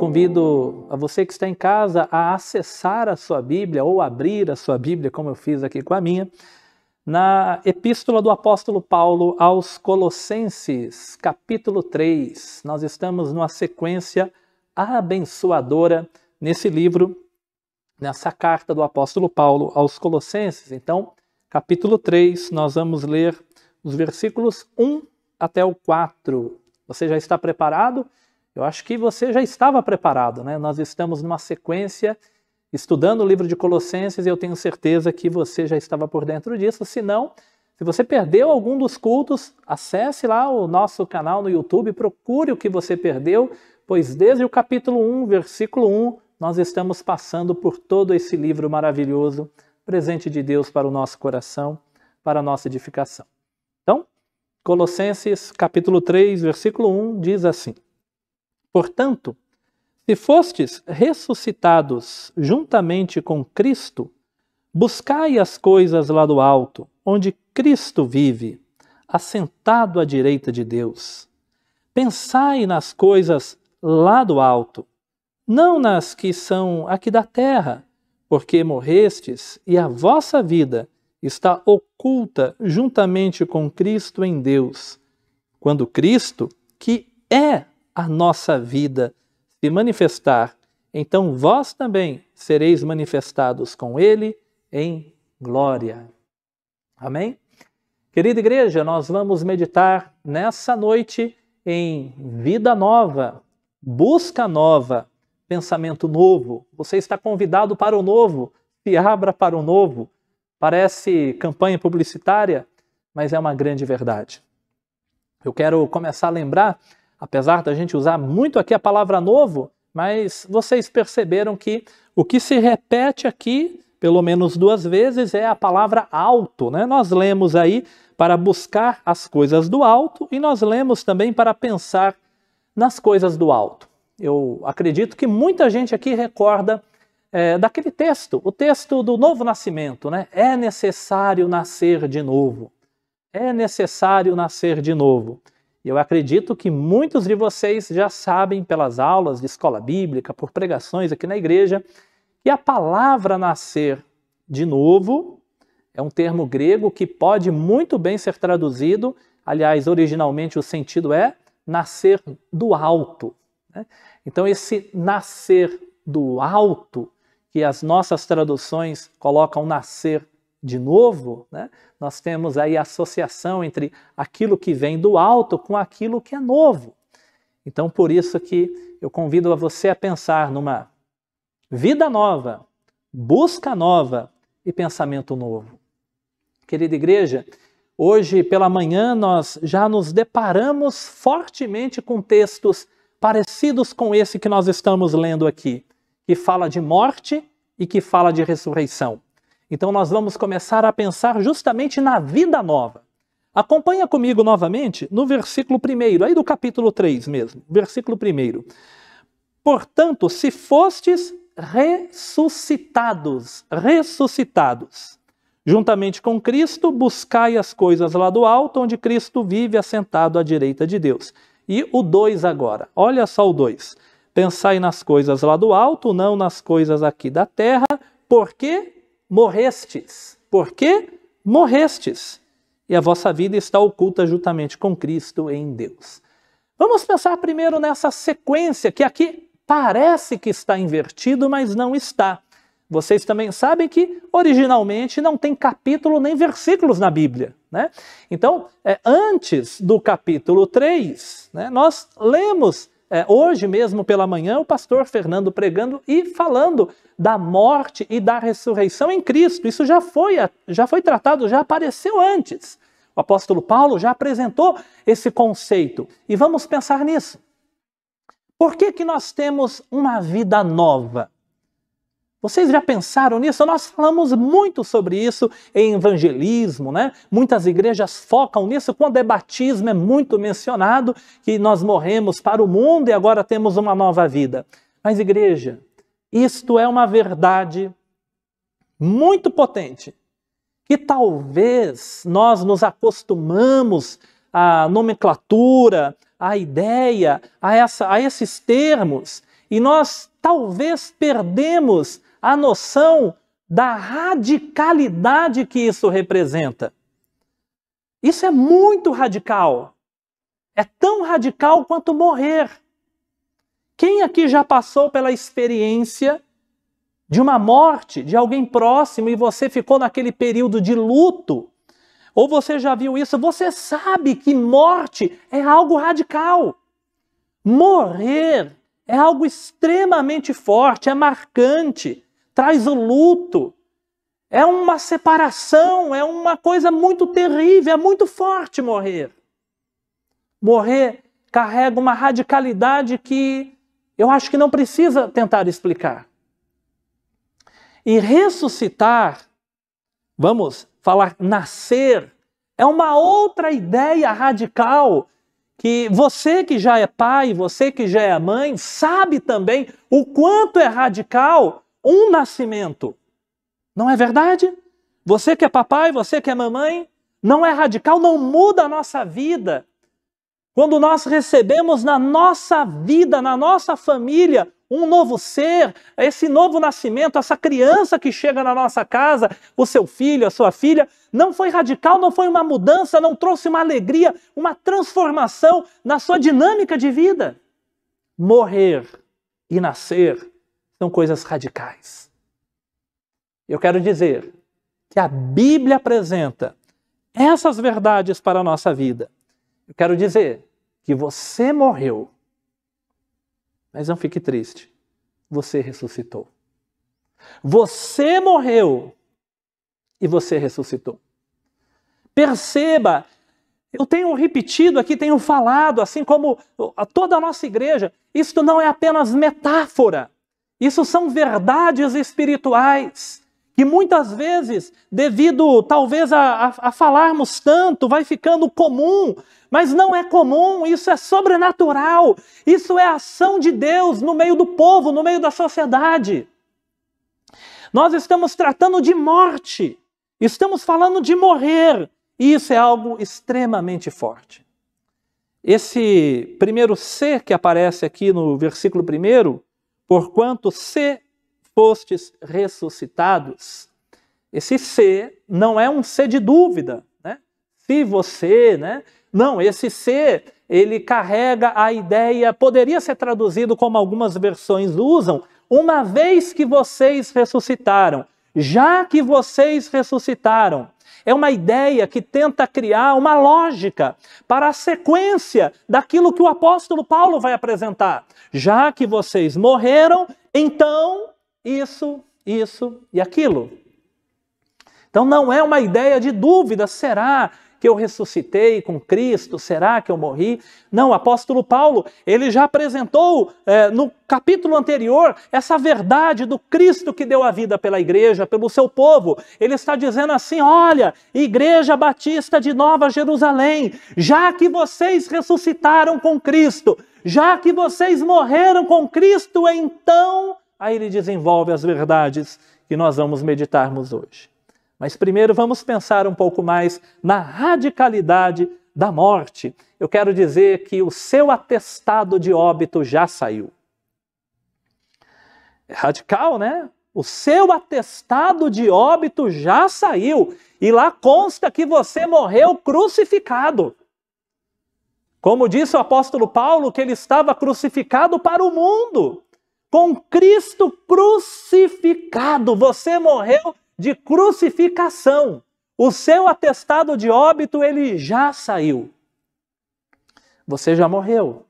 Convido a você que está em casa a acessar a sua Bíblia ou abrir a sua Bíblia, como eu fiz aqui com a minha, na Epístola do Apóstolo Paulo aos Colossenses, capítulo 3. Nós estamos numa sequência abençoadora nesse livro, nessa carta do Apóstolo Paulo aos Colossenses. Então, capítulo 3, nós vamos ler os versículos 1 até o 4. Você já está preparado? Eu acho que você já estava preparado, né? Nós estamos numa sequência estudando o livro de Colossenses e eu tenho certeza que você já estava por dentro disso. Se não, se você perdeu algum dos cultos, acesse lá o nosso canal no YouTube, procure o que você perdeu, pois desde o capítulo 1, versículo 1, nós estamos passando por todo esse livro maravilhoso, presente de Deus para o nosso coração, para a nossa edificação. Então, Colossenses capítulo 3, versículo 1 diz assim: Portanto, se fostes ressuscitados juntamente com Cristo, buscai as coisas lá do alto, onde Cristo vive, assentado à direita de Deus. Pensai nas coisas lá do alto, não nas que são aqui da terra, porque morrestes e a vossa vida está oculta juntamente com Cristo em Deus. Quando Cristo, que é a nossa vida se manifestar, então vós também sereis manifestados com Ele em glória. Amém? Querida igreja, nós vamos meditar nessa noite em vida nova, busca nova, pensamento novo. Você está convidado para o novo, se abra para o novo. Parece campanha publicitária, mas é uma grande verdade. Eu quero começar a lembrar apesar da gente usar muito aqui a palavra novo, mas vocês perceberam que o que se repete aqui, pelo menos duas vezes, é a palavra alto. Né? Nós lemos aí para buscar as coisas do alto e nós lemos também para pensar nas coisas do alto. Eu acredito que muita gente aqui recorda é, daquele texto, o texto do novo nascimento, né? É necessário nascer de novo. É necessário nascer de novo. Eu acredito que muitos de vocês já sabem pelas aulas de escola bíblica, por pregações aqui na igreja, que a palavra nascer de novo é um termo grego que pode muito bem ser traduzido, aliás, originalmente o sentido é nascer do alto. Né? Então, esse nascer do alto, que as nossas traduções colocam nascer de novo, né, nós temos aí a associação entre aquilo que vem do alto com aquilo que é novo. Então, por isso que eu convido a você a pensar numa vida nova, busca nova e pensamento novo. Querida igreja, hoje pela manhã nós já nos deparamos fortemente com textos parecidos com esse que nós estamos lendo aqui, que fala de morte e que fala de ressurreição. Então nós vamos começar a pensar justamente na vida nova. Acompanha comigo novamente no versículo 1, aí do capítulo 3 mesmo, versículo 1. Portanto, se fostes ressuscitados, ressuscitados, juntamente com Cristo, buscai as coisas lá do alto, onde Cristo vive assentado à direita de Deus. E o 2 agora, olha só o 2. Pensai nas coisas lá do alto, não nas coisas aqui da terra, porque morrestes. Por que morrestes? E a vossa vida está oculta juntamente com Cristo em Deus. Vamos pensar primeiro nessa sequência que aqui parece que está invertido, mas não está. Vocês também sabem que originalmente não tem capítulo nem versículos na Bíblia. Né? Então, é, antes do capítulo 3, né, nós lemos é, hoje mesmo pela manhã, o pastor Fernando pregando e falando da morte e da ressurreição em Cristo. Isso já foi, já foi tratado, já apareceu antes. O apóstolo Paulo já apresentou esse conceito. E vamos pensar nisso. Por que, que nós temos uma vida nova? Vocês já pensaram nisso? Nós falamos muito sobre isso em evangelismo, né? Muitas igrejas focam nisso quando é batismo, é muito mencionado que nós morremos para o mundo e agora temos uma nova vida. Mas, igreja, isto é uma verdade muito potente que talvez nós nos acostumamos à nomenclatura, à ideia, a, essa, a esses termos e nós talvez perdemos a noção da radicalidade que isso representa. Isso é muito radical. É tão radical quanto morrer. Quem aqui já passou pela experiência de uma morte de alguém próximo e você ficou naquele período de luto? Ou você já viu isso? Você sabe que morte é algo radical. Morrer é algo extremamente forte, é marcante, traz o luto. É uma separação, é uma coisa muito terrível, é muito forte morrer. Morrer carrega uma radicalidade que eu acho que não precisa tentar explicar. E ressuscitar, vamos falar nascer, é uma outra ideia radical que você que já é pai, você que já é mãe, sabe também o quanto é radical um nascimento. Não é verdade? Você que é papai, você que é mamãe, não é radical, não muda a nossa vida. Quando nós recebemos na nossa vida, na nossa família, um novo ser, esse novo nascimento, essa criança que chega na nossa casa, o seu filho, a sua filha, não foi radical, não foi uma mudança, não trouxe uma alegria, uma transformação na sua dinâmica de vida. Morrer e nascer são coisas radicais. Eu quero dizer que a Bíblia apresenta essas verdades para a nossa vida. Eu quero dizer que você morreu mas não fique triste. Você ressuscitou. Você morreu e você ressuscitou. Perceba, eu tenho repetido aqui, tenho falado, assim como toda a nossa igreja, isto não é apenas metáfora. Isso são verdades espirituais que muitas vezes, devido talvez a, a, a, falarmos tanto, vai ficando comum, mas não é comum, isso é sobrenatural, isso é ação de Deus no meio do povo, no meio da sociedade. Nós estamos tratando de morte, estamos falando de morrer, e isso é algo extremamente forte. Esse primeiro ser que aparece aqui no versículo primeiro, porquanto se fostes ressuscitados. Esse ser não é um ser de dúvida, né? Se você, né? Não, esse ser, ele carrega a ideia, poderia ser traduzido como algumas versões usam, uma vez que vocês ressuscitaram, já que vocês ressuscitaram. É uma ideia que tenta criar uma lógica para a sequência daquilo que o apóstolo Paulo vai apresentar. Já que vocês morreram, então isso, isso e aquilo. Então não é uma ideia de dúvida, será que eu ressuscitei com Cristo? Será que eu morri? Não, o apóstolo Paulo, ele já apresentou é, no capítulo anterior essa verdade do Cristo que deu a vida pela igreja, pelo seu povo. Ele está dizendo assim: olha, Igreja Batista de Nova Jerusalém, já que vocês ressuscitaram com Cristo, já que vocês morreram com Cristo, então Aí ele desenvolve as verdades que nós vamos meditarmos hoje. Mas primeiro vamos pensar um pouco mais na radicalidade da morte. Eu quero dizer que o seu atestado de óbito já saiu. É radical, né? O seu atestado de óbito já saiu e lá consta que você morreu crucificado. Como disse o apóstolo Paulo, que ele estava crucificado para o mundo com Cristo crucificado. Você morreu de crucificação. O seu atestado de óbito ele já saiu. Você já morreu.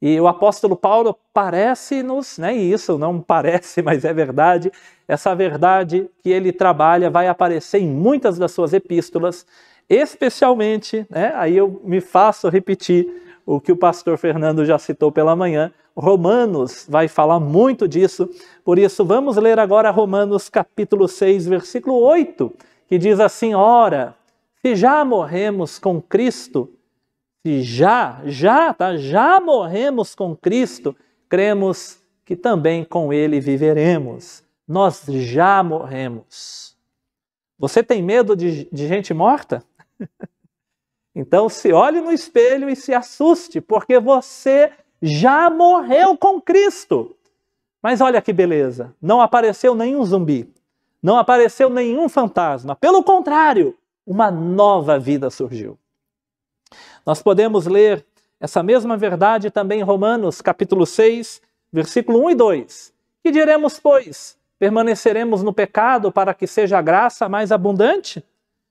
E o apóstolo Paulo parece-nos, né, e isso não parece, mas é verdade, essa verdade que ele trabalha vai aparecer em muitas das suas epístolas, especialmente, né, aí eu me faço repetir o que o pastor Fernando já citou pela manhã, Romanos vai falar muito disso, por isso vamos ler agora Romanos capítulo 6, versículo 8, que diz assim: Ora, se já morremos com Cristo, se já, já, tá, já morremos com Cristo, cremos que também com Ele viveremos. Nós já morremos. Você tem medo de, de gente morta? então se olhe no espelho e se assuste, porque você já morreu com Cristo. Mas olha que beleza, não apareceu nenhum zumbi, não apareceu nenhum fantasma. Pelo contrário, uma nova vida surgiu. Nós podemos ler essa mesma verdade também em Romanos, capítulo 6, versículo 1 e 2. Que diremos, pois? Permaneceremos no pecado para que seja a graça mais abundante?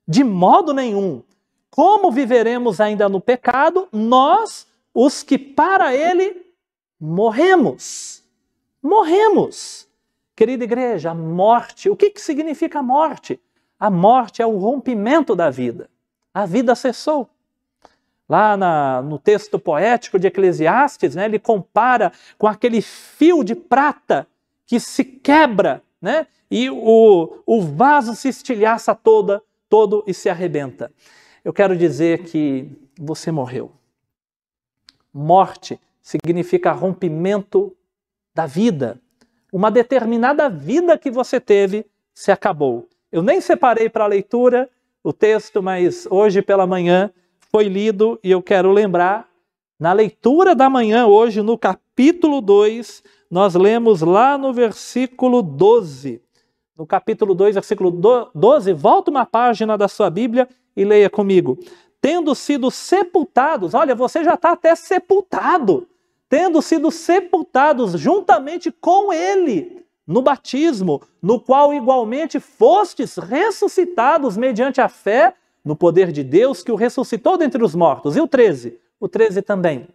De modo nenhum. Como viveremos ainda no pecado, nós, os que para ele morremos? Morremos. Querida igreja, a morte, o que, que significa a morte? A morte é o rompimento da vida. A vida cessou. Lá na, no texto poético de Eclesiastes, né, ele compara com aquele fio de prata que se quebra, né, e o, o vaso se estilhaça toda, todo e se arrebenta. Eu quero dizer que você morreu. Morte significa rompimento da vida. Uma determinada vida que você teve se acabou. Eu nem separei para a leitura o texto, mas hoje pela manhã foi lido e eu quero lembrar, na leitura da manhã, hoje, no capítulo 2, nós lemos lá no versículo 12. No capítulo 2, versículo 12, volta uma página da sua Bíblia e leia comigo. Tendo sido sepultados, olha, você já está até sepultado, tendo sido sepultados juntamente com Ele no batismo, no qual igualmente fostes ressuscitados mediante a fé no poder de Deus que o ressuscitou dentre os mortos. E o 13? O 13 também.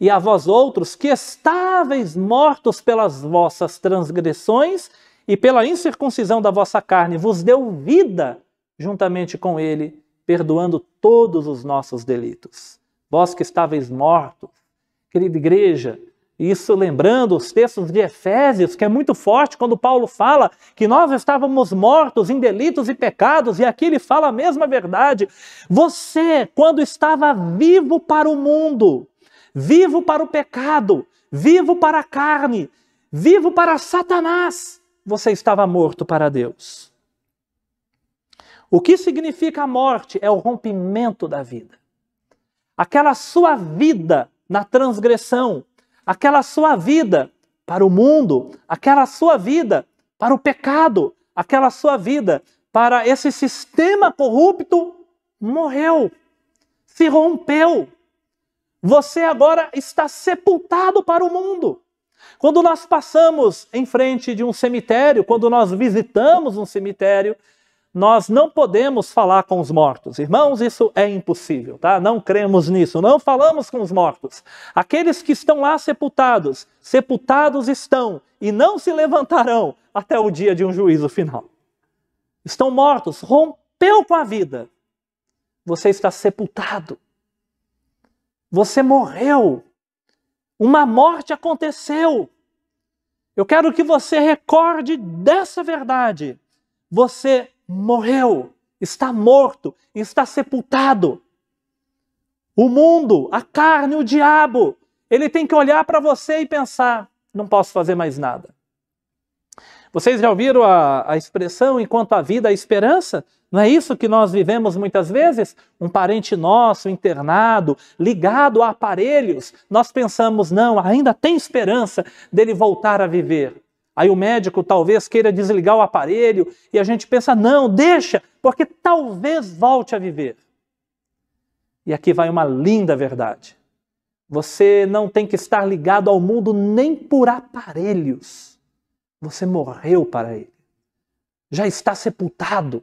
E a vós outros que estáveis mortos pelas vossas transgressões e pela incircuncisão da vossa carne, vos deu vida juntamente com ele, perdoando todos os nossos delitos. Vós que estáveis mortos, querida igreja, isso lembrando os textos de Efésios, que é muito forte quando Paulo fala que nós estávamos mortos em delitos e pecados, e aqui ele fala a mesma verdade. Você, quando estava vivo para o mundo, vivo para o pecado, vivo para a carne, vivo para Satanás, você estava morto para Deus. O que significa a morte? É o rompimento da vida. Aquela sua vida na transgressão, aquela sua vida para o mundo, aquela sua vida para o pecado, aquela sua vida para esse sistema corrupto morreu, se rompeu. Você agora está sepultado para o mundo. Quando nós passamos em frente de um cemitério, quando nós visitamos um cemitério, nós não podemos falar com os mortos. Irmãos, isso é impossível, tá? Não cremos nisso, não falamos com os mortos. Aqueles que estão lá sepultados, sepultados estão e não se levantarão até o dia de um juízo final. Estão mortos, rompeu com a vida. Você está sepultado. Você morreu. Uma morte aconteceu. Eu quero que você recorde dessa verdade. Você morreu, está morto, está sepultado. O mundo, a carne, o diabo, ele tem que olhar para você e pensar: não posso fazer mais nada. Vocês já ouviram a, a expressão enquanto a vida, a esperança? Não é isso que nós vivemos muitas vezes? Um parente nosso internado, ligado a aparelhos, nós pensamos, não, ainda tem esperança dele voltar a viver. Aí o médico talvez queira desligar o aparelho e a gente pensa: não, deixa, porque talvez volte a viver. E aqui vai uma linda verdade. Você não tem que estar ligado ao mundo nem por aparelhos. Você morreu para ele. Já está sepultado.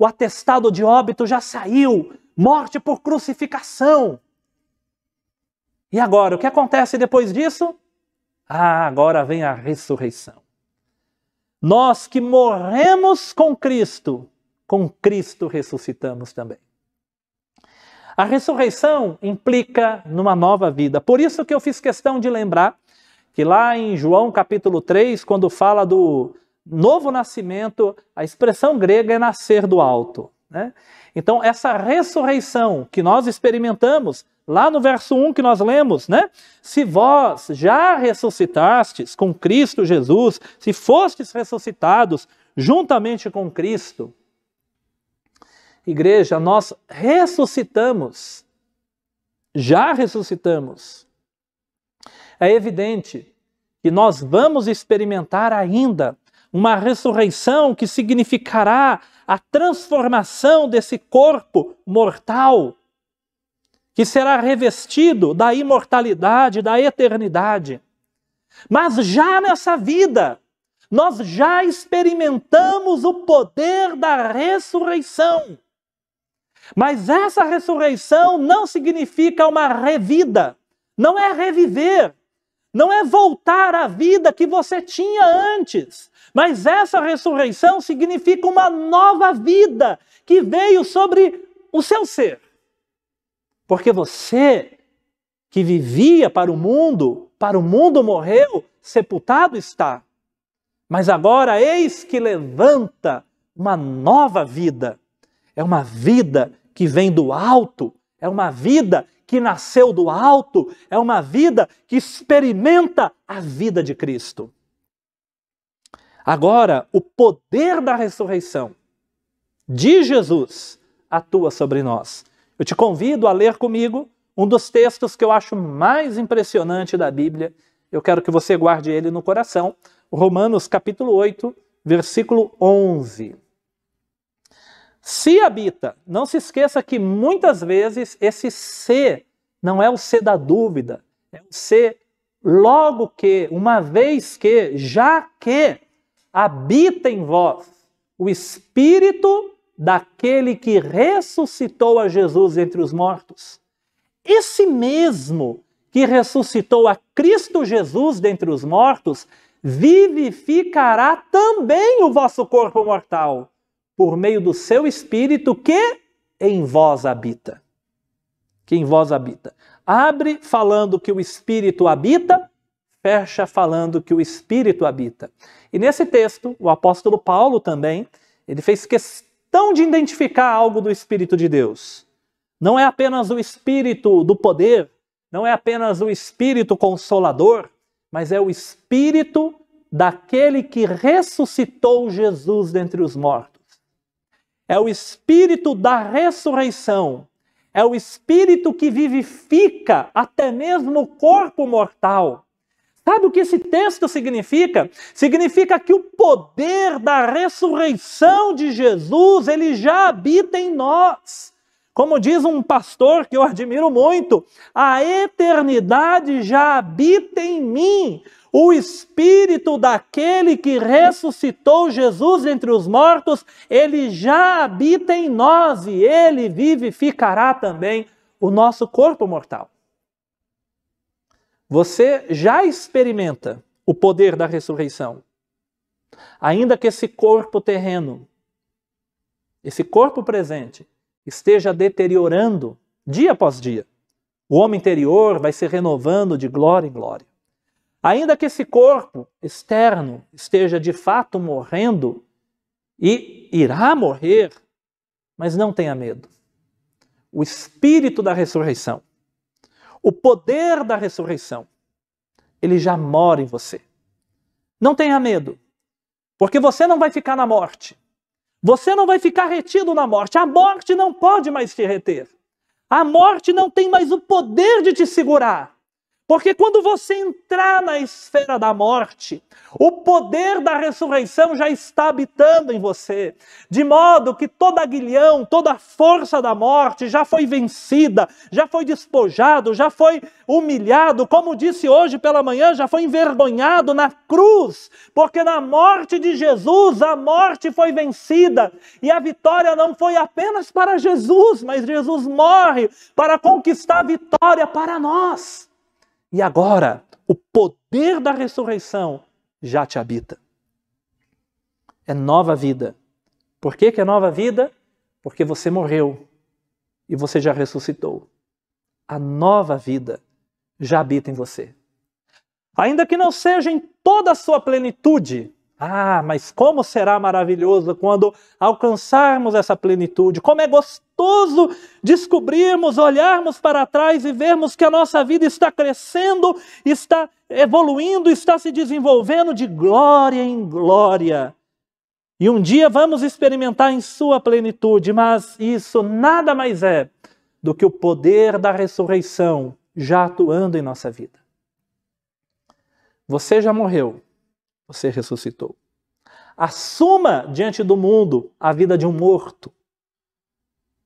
O atestado de óbito já saiu. Morte por crucificação. E agora, o que acontece depois disso? Ah, agora vem a ressurreição. Nós que morremos com Cristo, com Cristo ressuscitamos também. A ressurreição implica numa nova vida. Por isso que eu fiz questão de lembrar que lá em João capítulo 3, quando fala do novo nascimento, a expressão grega é nascer do alto. Né? Então, essa ressurreição que nós experimentamos Lá no verso 1 que nós lemos, né? Se vós já ressuscitastes com Cristo Jesus, se fostes ressuscitados juntamente com Cristo, igreja, nós ressuscitamos, já ressuscitamos. É evidente que nós vamos experimentar ainda uma ressurreição que significará a transformação desse corpo mortal, que será revestido da imortalidade, da eternidade. Mas já nessa vida, nós já experimentamos o poder da ressurreição. Mas essa ressurreição não significa uma revida, não é reviver, não é voltar à vida que você tinha antes, mas essa ressurreição significa uma nova vida que veio sobre o seu ser. Porque você que vivia para o mundo, para o mundo morreu, sepultado está. Mas agora eis que levanta uma nova vida. É uma vida que vem do alto, é uma vida que nasceu do alto, é uma vida que experimenta a vida de Cristo. Agora, o poder da ressurreição de Jesus atua sobre nós. Eu te convido a ler comigo um dos textos que eu acho mais impressionante da Bíblia. Eu quero que você guarde ele no coração. Romanos capítulo 8, versículo 11 se habita. Não se esqueça que muitas vezes esse se não é o se da dúvida, é o se logo que, uma vez que, já que habita em vós o espírito daquele que ressuscitou a Jesus entre os mortos. Esse mesmo que ressuscitou a Cristo Jesus dentre os mortos, vivificará também o vosso corpo mortal por meio do seu espírito que em vós habita. Que em vós habita. Abre falando que o espírito habita, fecha falando que o espírito habita. E nesse texto, o apóstolo Paulo também, ele fez questão de identificar algo do espírito de Deus. Não é apenas o espírito do poder, não é apenas o espírito consolador, mas é o espírito daquele que ressuscitou Jesus dentre os mortos é o espírito da ressurreição, é o espírito que vivifica até mesmo o corpo mortal. Sabe o que esse texto significa? Significa que o poder da ressurreição de Jesus, ele já habita em nós. Como diz um pastor que eu admiro muito, a eternidade já habita em mim. O espírito daquele que ressuscitou Jesus entre os mortos, ele já habita em nós e ele vivificará também o nosso corpo mortal. Você já experimenta o poder da ressurreição. Ainda que esse corpo terreno, esse corpo presente, esteja deteriorando dia após dia, o homem interior vai se renovando de glória em glória. Ainda que esse corpo externo esteja de fato morrendo e irá morrer, mas não tenha medo. O espírito da ressurreição, o poder da ressurreição, ele já mora em você. Não tenha medo, porque você não vai ficar na morte. Você não vai ficar retido na morte. A morte não pode mais te reter. A morte não tem mais o poder de te segurar. Porque quando você entrar na esfera da morte, o poder da ressurreição já está habitando em você, de modo que toda aguilhão, toda força da morte já foi vencida, já foi despojado, já foi humilhado, como disse hoje pela manhã, já foi envergonhado na cruz, porque na morte de Jesus a morte foi vencida. E a vitória não foi apenas para Jesus, mas Jesus morre para conquistar a vitória para nós. E agora, o poder da ressurreição já te habita. É nova vida. Por que, que é nova vida? Porque você morreu e você já ressuscitou. A nova vida já habita em você. Ainda que não seja em toda a sua plenitude, ah, mas como será maravilhoso quando alcançarmos essa plenitude! Como é gostoso descobrirmos, olharmos para trás e vermos que a nossa vida está crescendo, está evoluindo, está se desenvolvendo de glória em glória. E um dia vamos experimentar em sua plenitude, mas isso nada mais é do que o poder da ressurreição já atuando em nossa vida. Você já morreu, você ressuscitou. Assuma diante do mundo a vida de um morto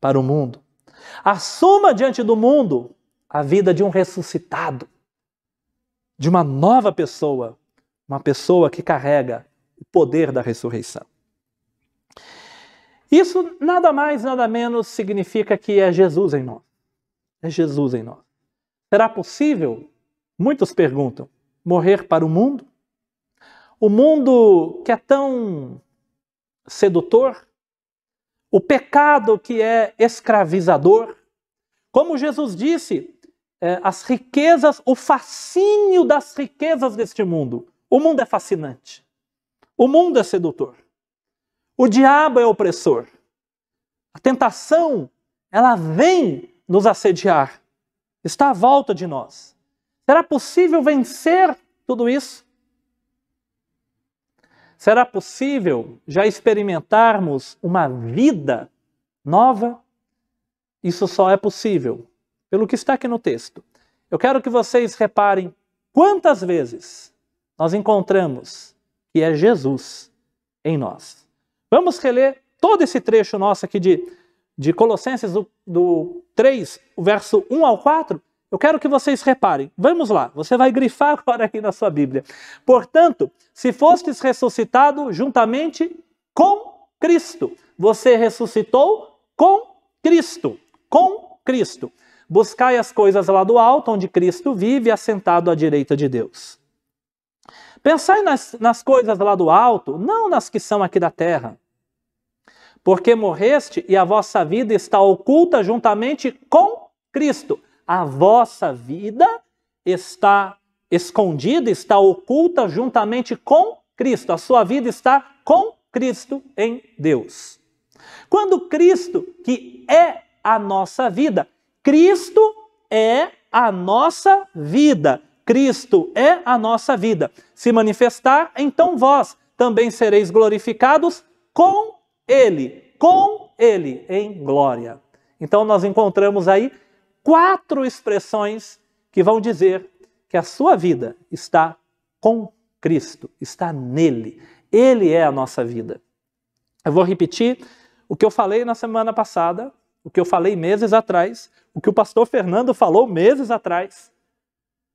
para o mundo. Assuma diante do mundo a vida de um ressuscitado, de uma nova pessoa, uma pessoa que carrega o poder da ressurreição. Isso nada mais, nada menos significa que é Jesus em nós. É Jesus em nós. Será possível, muitos perguntam, morrer para o mundo? O mundo que é tão sedutor, o pecado que é escravizador. Como Jesus disse, é, as riquezas, o fascínio das riquezas deste mundo. O mundo é fascinante. O mundo é sedutor. O diabo é opressor. A tentação, ela vem nos assediar. Está à volta de nós. Será possível vencer tudo isso? Será possível já experimentarmos uma vida nova? Isso só é possível pelo que está aqui no texto. Eu quero que vocês reparem quantas vezes nós encontramos que é Jesus em nós. Vamos reler todo esse trecho nosso aqui de, de Colossenses do, do 3, o verso 1 ao 4. Eu quero que vocês reparem. Vamos lá, você vai grifar agora aqui na sua Bíblia. Portanto, se fostes ressuscitado juntamente com Cristo, você ressuscitou com Cristo. Com Cristo. Buscai as coisas lá do alto, onde Cristo vive, assentado à direita de Deus. Pensai nas, nas coisas lá do alto, não nas que são aqui da terra. Porque morreste e a vossa vida está oculta juntamente com Cristo. A vossa vida está escondida, está oculta juntamente com Cristo. A sua vida está com Cristo em Deus. Quando Cristo, que é a nossa vida, Cristo é a nossa vida. Cristo é a nossa vida. Se manifestar, então vós também sereis glorificados com Ele, com Ele em glória. Então nós encontramos aí quatro expressões que vão dizer que a sua vida está com Cristo, está nele. Ele é a nossa vida. Eu vou repetir o que eu falei na semana passada, o que eu falei meses atrás, o que o pastor Fernando falou meses atrás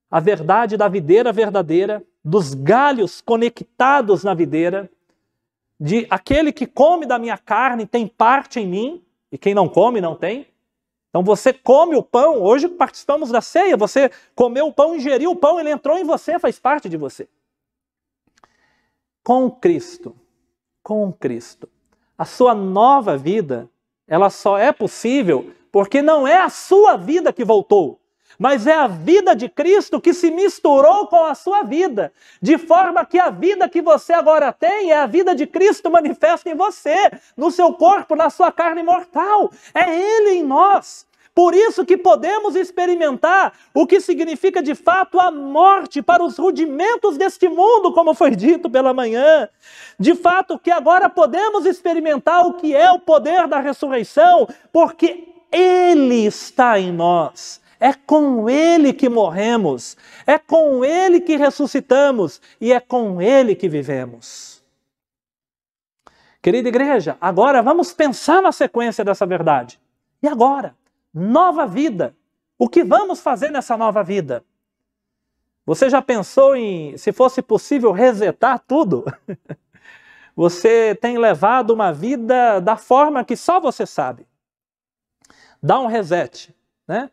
a verdade da videira verdadeira, dos galhos conectados na videira, de aquele que come da minha carne tem parte em mim, e quem não come não tem. Então você come o pão, hoje participamos da ceia, você comeu o pão, ingeriu o pão, ele entrou em você, faz parte de você. Com Cristo, com Cristo. A sua nova vida, ela só é possível porque não é a sua vida que voltou, mas é a vida de Cristo que se misturou com a sua vida, de forma que a vida que você agora tem é a vida de Cristo manifesta em você, no seu corpo, na sua carne mortal. É Ele em nós. Por isso que podemos experimentar o que significa de fato a morte para os rudimentos deste mundo, como foi dito pela manhã. De fato que agora podemos experimentar o que é o poder da ressurreição, porque ele está em nós. É com Ele que morremos, é com Ele que ressuscitamos e é com Ele que vivemos. Querida igreja, agora vamos pensar na sequência dessa verdade. E agora? Nova vida. O que vamos fazer nessa nova vida? Você já pensou em, se fosse possível, resetar tudo? Você tem levado uma vida da forma que só você sabe. Dá um reset, né?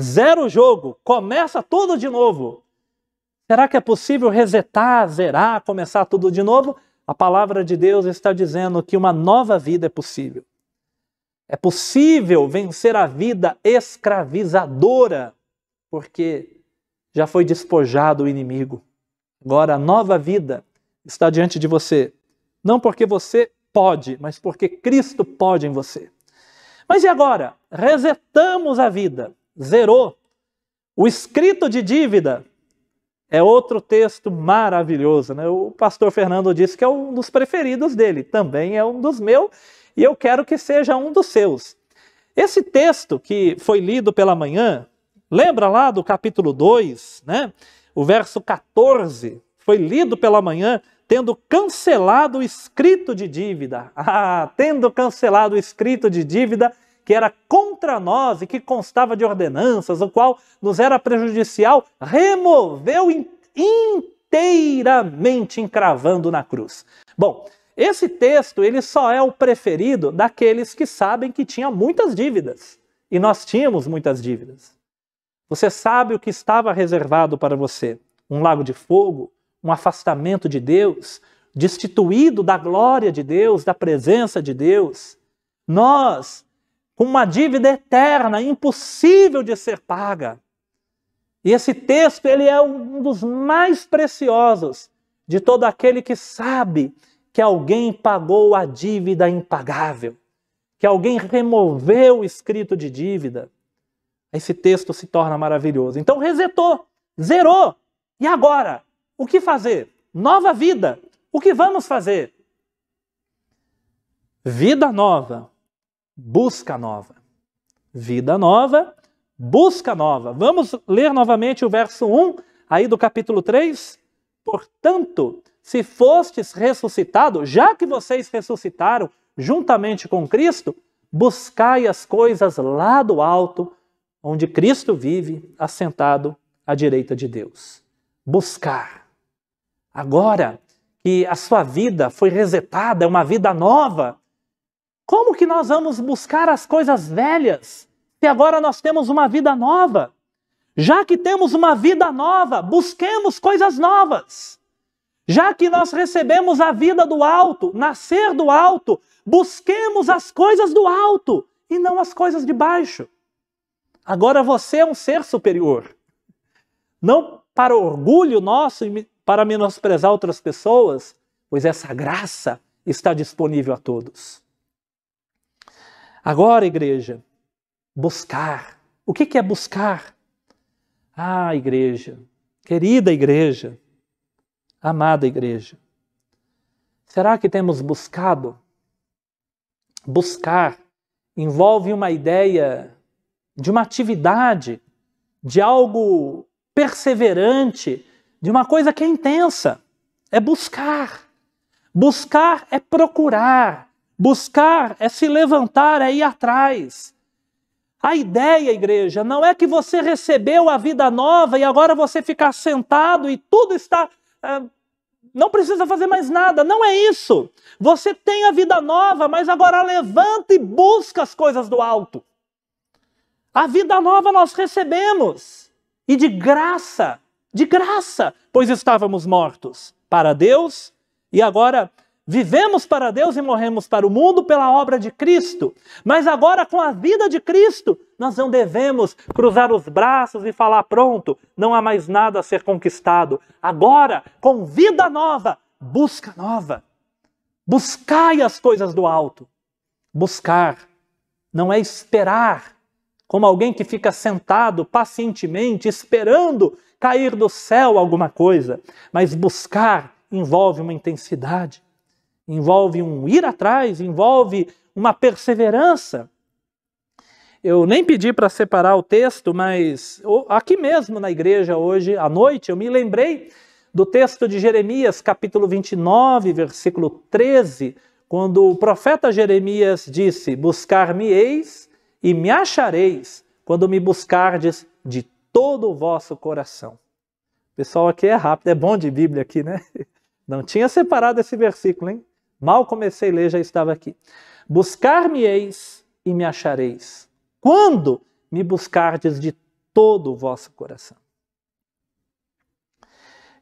Zero o jogo, começa tudo de novo. Será que é possível resetar, zerar, começar tudo de novo? A palavra de Deus está dizendo que uma nova vida é possível. É possível vencer a vida escravizadora, porque já foi despojado o inimigo. Agora a nova vida está diante de você, não porque você pode, mas porque Cristo pode em você. Mas e agora? Resetamos a vida zerou. O escrito de dívida é outro texto maravilhoso. Né? O pastor Fernando disse que é um dos preferidos dele, também é um dos meus, e eu quero que seja um dos seus. Esse texto que foi lido pela manhã, lembra lá do capítulo 2, né? o verso 14, foi lido pela manhã, tendo cancelado o escrito de dívida. Ah, tendo cancelado o escrito de dívida que era contra nós e que constava de ordenanças, o qual nos era prejudicial, removeu inteiramente encravando na cruz. Bom, esse texto ele só é o preferido daqueles que sabem que tinha muitas dívidas. E nós tínhamos muitas dívidas. Você sabe o que estava reservado para você: um lago de fogo, um afastamento de Deus, destituído da glória de Deus, da presença de Deus. Nós, com uma dívida eterna, impossível de ser paga. E esse texto ele é um dos mais preciosos de todo aquele que sabe que alguém pagou a dívida impagável, que alguém removeu o escrito de dívida. Esse texto se torna maravilhoso. Então resetou, zerou. E agora? O que fazer? Nova vida. O que vamos fazer? Vida nova, busca nova. Vida nova, busca nova. Vamos ler novamente o verso 1 aí do capítulo 3? Portanto, se fostes ressuscitados, já que vocês ressuscitaram juntamente com Cristo, buscai as coisas lá do alto, onde Cristo vive, assentado à direita de Deus. Buscar. Agora que a sua vida foi resetada, é uma vida nova, como que nós vamos buscar as coisas velhas se agora nós temos uma vida nova? Já que temos uma vida nova, busquemos coisas novas. Já que nós recebemos a vida do alto, nascer do alto, busquemos as coisas do alto e não as coisas de baixo. Agora você é um ser superior. Não para orgulho nosso para menosprezar outras pessoas, pois essa graça está disponível a todos. Agora, igreja, buscar. O que é buscar? Ah, igreja, querida igreja, amada igreja, será que temos buscado? Buscar envolve uma ideia de uma atividade, de algo perseverante, de uma coisa que é intensa. É buscar. Buscar é procurar. Buscar é se levantar, é ir atrás. A ideia, igreja, não é que você recebeu a vida nova e agora você ficar sentado e tudo está. É, não precisa fazer mais nada. Não é isso. Você tem a vida nova, mas agora levanta e busca as coisas do alto. A vida nova nós recebemos. E de graça de graça, pois estávamos mortos para Deus e agora vivemos para Deus e morremos para o mundo pela obra de Cristo. Mas agora, com a vida de Cristo, nós não devemos cruzar os braços e falar: pronto, não há mais nada a ser conquistado. Agora, com vida nova, busca nova. Buscai as coisas do alto. Buscar não é esperar, como alguém que fica sentado pacientemente esperando cair do céu alguma coisa, mas buscar envolve uma intensidade, envolve um ir atrás, envolve uma perseverança. Eu nem pedi para separar o texto, mas aqui mesmo na igreja hoje à noite eu me lembrei do texto de Jeremias, capítulo 29, versículo 13, quando o profeta Jeremias disse: Buscar-me-eis e me achareis, quando me buscardes de todo o vosso coração. Pessoal aqui é rápido, é bom de Bíblia aqui, né? Não tinha separado esse versículo, hein? Mal comecei a ler, já estava aqui. Buscar-me-eis e me achareis, quando me buscardes de todo o vosso coração.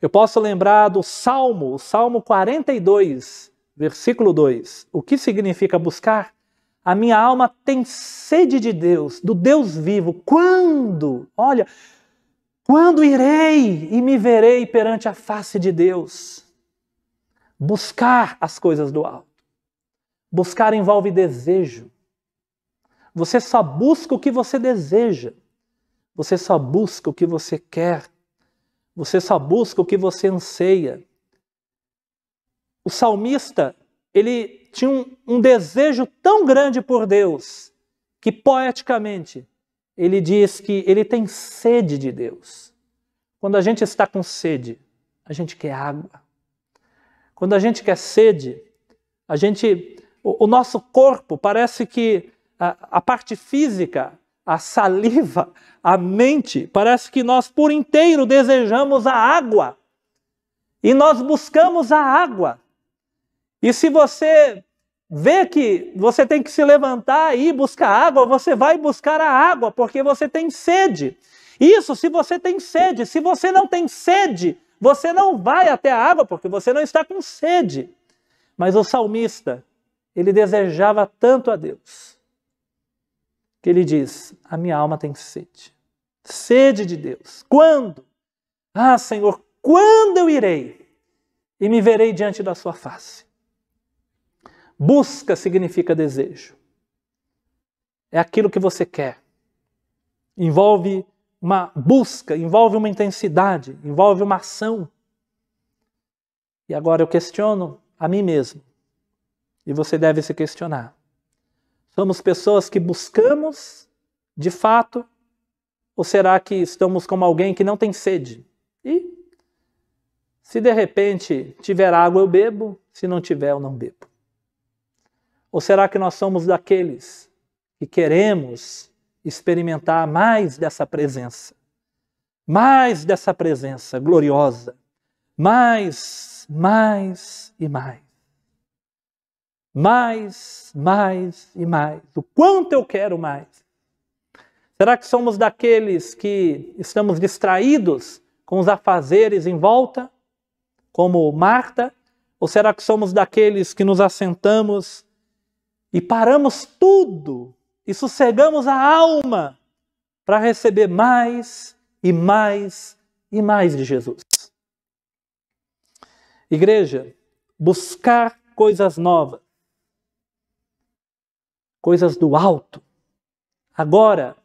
Eu posso lembrar do Salmo, o Salmo 42, versículo 2. O que significa buscar? A minha alma tem sede de Deus, do Deus vivo. Quando? Olha, quando irei e me verei perante a face de Deus? Buscar as coisas do alto. Buscar envolve desejo. Você só busca o que você deseja. Você só busca o que você quer. Você só busca o que você anseia. O salmista, ele tinha um, um desejo tão grande por Deus que, poeticamente, ele diz que ele tem sede de Deus. Quando a gente está com sede, a gente quer água. Quando a gente quer sede, a gente, o, o nosso corpo parece que a, a parte física, a saliva, a mente, parece que nós por inteiro desejamos a água. E nós buscamos a água. E se você vê que você tem que se levantar e ir buscar água, você vai buscar a água, porque você tem sede. Isso se você tem sede. Se você não tem sede, você não vai até a água, porque você não está com sede. Mas o salmista, ele desejava tanto a Deus, que ele diz: A minha alma tem sede. Sede de Deus. Quando? Ah, Senhor, quando eu irei e me verei diante da Sua face? Busca significa desejo. É aquilo que você quer. Envolve uma busca, envolve uma intensidade, envolve uma ação. E agora eu questiono a mim mesmo. E você deve se questionar. Somos pessoas que buscamos de fato? Ou será que estamos como alguém que não tem sede? E se de repente tiver água, eu bebo, se não tiver, eu não bebo. Ou será que nós somos daqueles que queremos experimentar mais dessa presença? Mais dessa presença gloriosa. Mais, mais e mais. Mais, mais e mais. O quanto eu quero mais. Será que somos daqueles que estamos distraídos com os afazeres em volta, como Marta? Ou será que somos daqueles que nos assentamos e paramos tudo e sossegamos a alma para receber mais e mais e mais de Jesus. Igreja, buscar coisas novas, coisas do alto. Agora,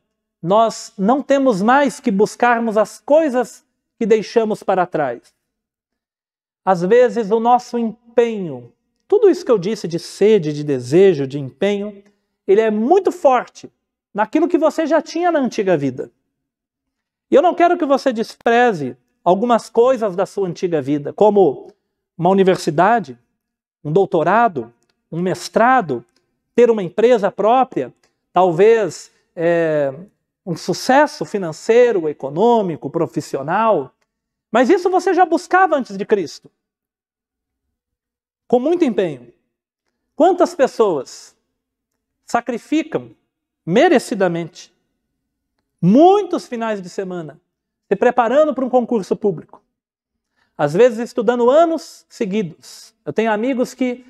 nós não temos mais que buscarmos as coisas que deixamos para trás. Às vezes, o nosso empenho tudo isso que eu disse de sede, de desejo, de empenho, ele é muito forte naquilo que você já tinha na antiga vida. E eu não quero que você despreze algumas coisas da sua antiga vida, como uma universidade, um doutorado, um mestrado, ter uma empresa própria, talvez é, um sucesso financeiro, econômico, profissional. Mas isso você já buscava antes de Cristo com muito empenho. Quantas pessoas sacrificam merecidamente muitos finais de semana se preparando para um concurso público? Às vezes estudando anos seguidos. Eu tenho amigos que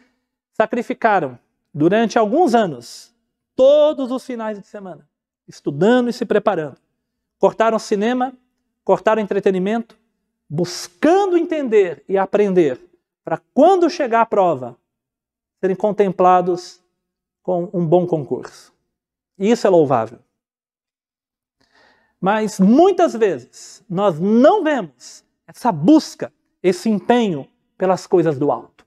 sacrificaram durante alguns anos todos os finais de semana, estudando e se preparando. Cortaram cinema, cortaram entretenimento, buscando entender e aprender para quando chegar a prova, serem contemplados com um bom concurso. Isso é louvável. Mas muitas vezes nós não vemos essa busca, esse empenho pelas coisas do alto.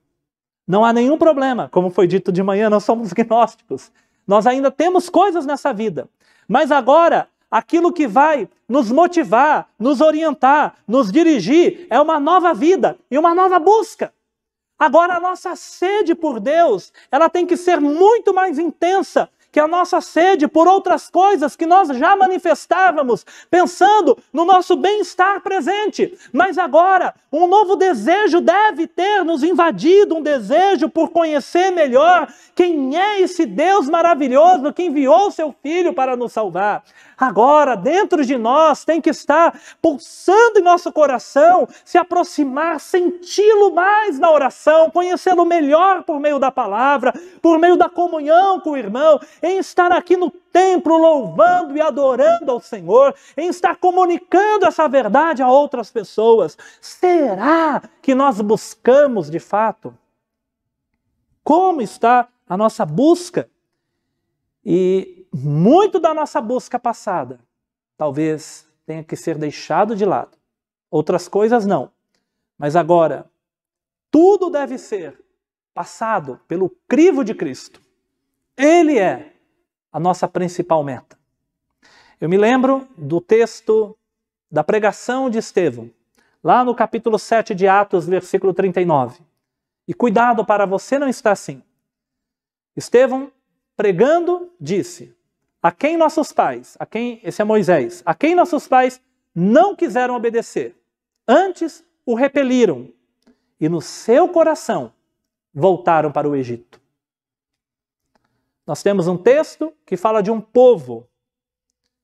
Não há nenhum problema, como foi dito de manhã, nós somos gnósticos. Nós ainda temos coisas nessa vida. Mas agora, aquilo que vai nos motivar, nos orientar, nos dirigir é uma nova vida e uma nova busca. Agora a nossa sede por Deus, ela tem que ser muito mais intensa que a nossa sede por outras coisas que nós já manifestávamos, pensando no nosso bem-estar presente. Mas agora, um novo desejo deve ter nos invadido um desejo por conhecer melhor quem é esse Deus maravilhoso que enviou seu Filho para nos salvar. Agora, dentro de nós, tem que estar pulsando em nosso coração, se aproximar, senti-lo mais na oração, conhecê-lo melhor por meio da palavra, por meio da comunhão com o irmão, em estar aqui no templo louvando e adorando ao Senhor, em estar comunicando essa verdade a outras pessoas. Será que nós buscamos de fato? Como está a nossa busca? E muito da nossa busca passada talvez tenha que ser deixado de lado. Outras coisas não. Mas agora, tudo deve ser passado pelo crivo de Cristo. Ele é a nossa principal meta. Eu me lembro do texto da pregação de Estevão, lá no capítulo 7 de Atos, versículo 39. E cuidado para você não estar assim. Estevão, pregando, disse: A quem nossos pais, a quem, esse é Moisés, a quem nossos pais não quiseram obedecer, antes o repeliram, e no seu coração voltaram para o Egito. Nós temos um texto que fala de um povo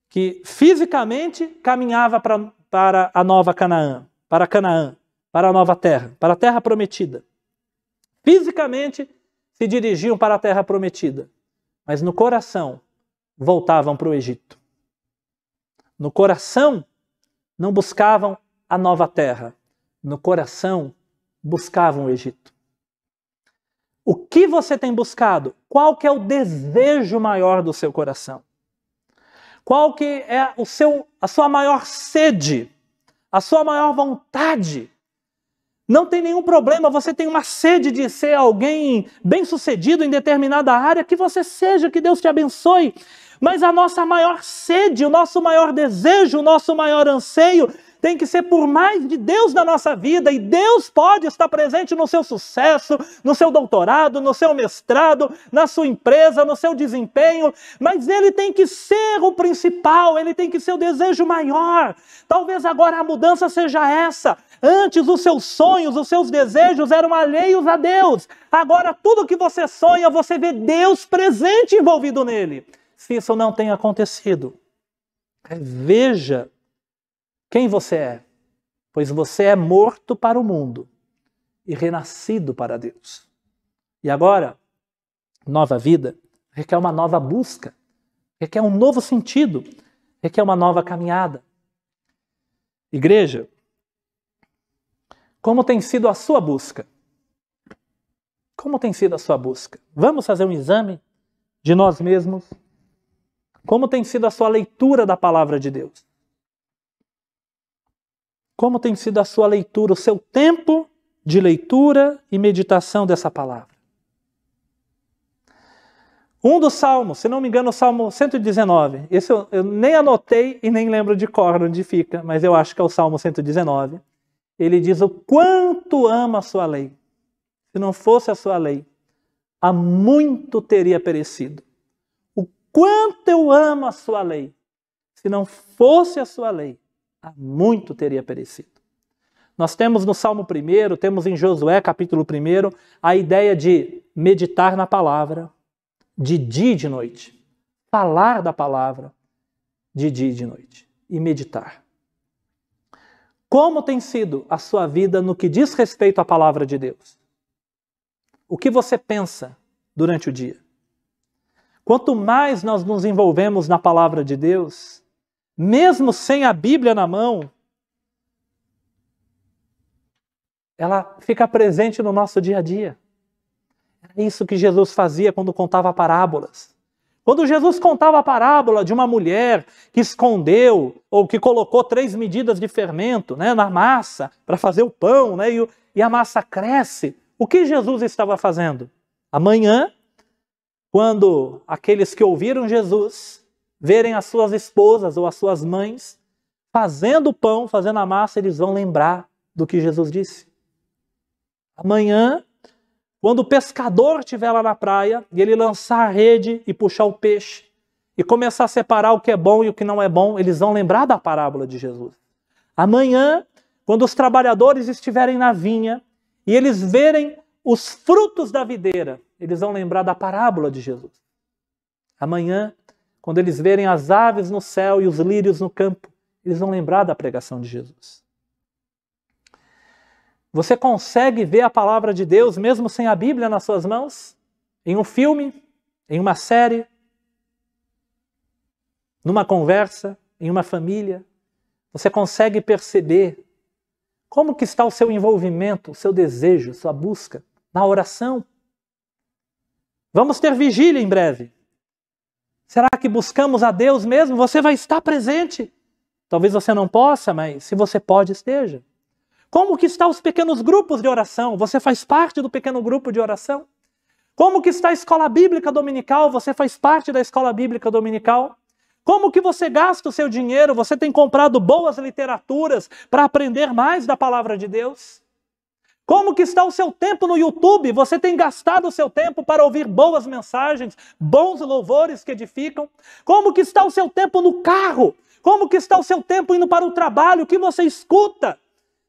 que fisicamente caminhava para, para a nova Canaã, para Canaã, para a nova terra, para a terra prometida. Fisicamente se dirigiam para a terra prometida, mas no coração voltavam para o Egito. No coração não buscavam a nova terra, no coração buscavam o Egito. O que você tem buscado? Qual que é o desejo maior do seu coração? Qual que é o seu, a sua maior sede? A sua maior vontade? Não tem nenhum problema, você tem uma sede de ser alguém bem-sucedido em determinada área, que você seja, que Deus te abençoe. Mas a nossa maior sede, o nosso maior desejo, o nosso maior anseio tem que ser por mais de Deus na nossa vida, e Deus pode estar presente no seu sucesso, no seu doutorado, no seu mestrado, na sua empresa, no seu desempenho, mas ele tem que ser o principal, ele tem que ser o desejo maior. Talvez agora a mudança seja essa. Antes os seus sonhos, os seus desejos eram alheios a Deus. Agora tudo que você sonha, você vê Deus presente envolvido nele. Se isso não tem acontecido, veja quem você é? Pois você é morto para o mundo e renascido para Deus. E agora, nova vida requer uma nova busca, requer um novo sentido, requer uma nova caminhada. Igreja, como tem sido a sua busca? Como tem sido a sua busca? Vamos fazer um exame de nós mesmos? Como tem sido a sua leitura da palavra de Deus? Como tem sido a sua leitura, o seu tempo de leitura e meditação dessa palavra? Um dos salmos, se não me engano, o salmo 119. Esse eu, eu, nem anotei e nem lembro de cor onde fica, mas eu acho que é o salmo 119. Ele diz o quanto ama a sua lei. Se não fosse a sua lei, há muito teria perecido. O quanto eu amo a sua lei. Se não fosse a sua lei, há muito teria perecido. Nós temos no Salmo 1, temos em Josué, capítulo 1, a ideia de meditar na palavra de dia e de noite. Falar da palavra de dia e de noite. E meditar. Como tem sido a sua vida no que diz respeito à palavra de Deus? O que você pensa durante o dia? Quanto mais nós nos envolvemos na palavra de Deus, mesmo sem a Bíblia na mão, ela fica presente no nosso dia a dia. É isso que Jesus fazia quando contava parábolas. Quando Jesus contava a parábola de uma mulher que escondeu ou que colocou três medidas de fermento né, na massa para fazer o pão né, e, e a massa cresce, o que Jesus estava fazendo? Amanhã, quando aqueles que ouviram Jesus verem as suas esposas ou as suas mães fazendo o pão, fazendo a massa, eles vão lembrar do que Jesus disse. Amanhã, quando o pescador estiver lá na praia e ele lançar a rede e puxar o peixe e começar a separar o que é bom e o que não é bom, eles vão lembrar da parábola de Jesus. Amanhã, quando os trabalhadores estiverem na vinha e eles verem os frutos da videira, eles vão lembrar da parábola de Jesus. Amanhã, quando eles verem as aves no céu e os lírios no campo, eles vão lembrar da pregação de Jesus. Você consegue ver a palavra de Deus mesmo sem a Bíblia nas suas mãos? Em um filme? Em uma série? Numa conversa? Em uma família? Você consegue perceber como que está o seu envolvimento, o seu desejo, sua busca na oração? Vamos ter vigília em breve. Será que buscamos a Deus mesmo? Você vai estar presente. Talvez você não possa, mas se você pode, esteja. Como que estão os pequenos grupos de oração? Você faz parte do pequeno grupo de oração? Como que está a escola bíblica dominical? Você faz parte da escola bíblica dominical? Como que você gasta o seu dinheiro? Você tem comprado boas literaturas para aprender mais da palavra de Deus? Como que está o seu tempo no YouTube? Você tem gastado o seu tempo para ouvir boas mensagens, bons louvores que edificam? Como que está o seu tempo no carro? Como que está o seu tempo indo para o trabalho? O que você escuta?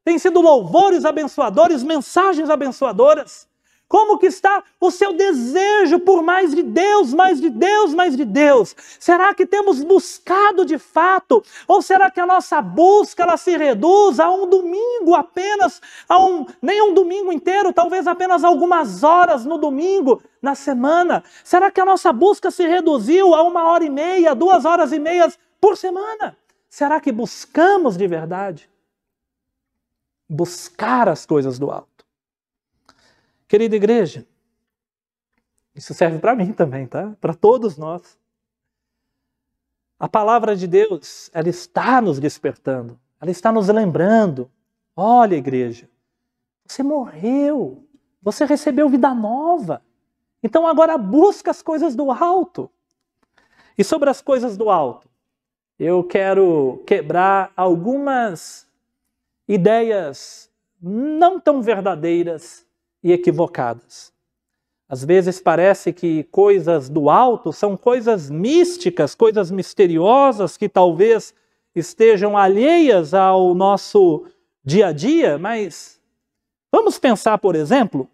Tem sido louvores abençoadores, mensagens abençoadoras? Como que está o seu desejo por mais de Deus, mais de Deus, mais de Deus? Será que temos buscado de fato? Ou será que a nossa busca ela se reduz a um domingo apenas, a um nem um domingo inteiro, talvez apenas algumas horas no domingo na semana? Será que a nossa busca se reduziu a uma hora e meia, duas horas e meias por semana? Será que buscamos de verdade? Buscar as coisas do alto. Querida igreja, isso serve para mim também, tá? Para todos nós. A palavra de Deus, ela está nos despertando, ela está nos lembrando. Olha, igreja, você morreu, você recebeu vida nova. Então agora busca as coisas do alto. E sobre as coisas do alto, eu quero quebrar algumas ideias não tão verdadeiras e equivocadas. Às vezes parece que coisas do alto são coisas místicas, coisas misteriosas que talvez estejam alheias ao nosso dia a dia, mas vamos pensar, por exemplo,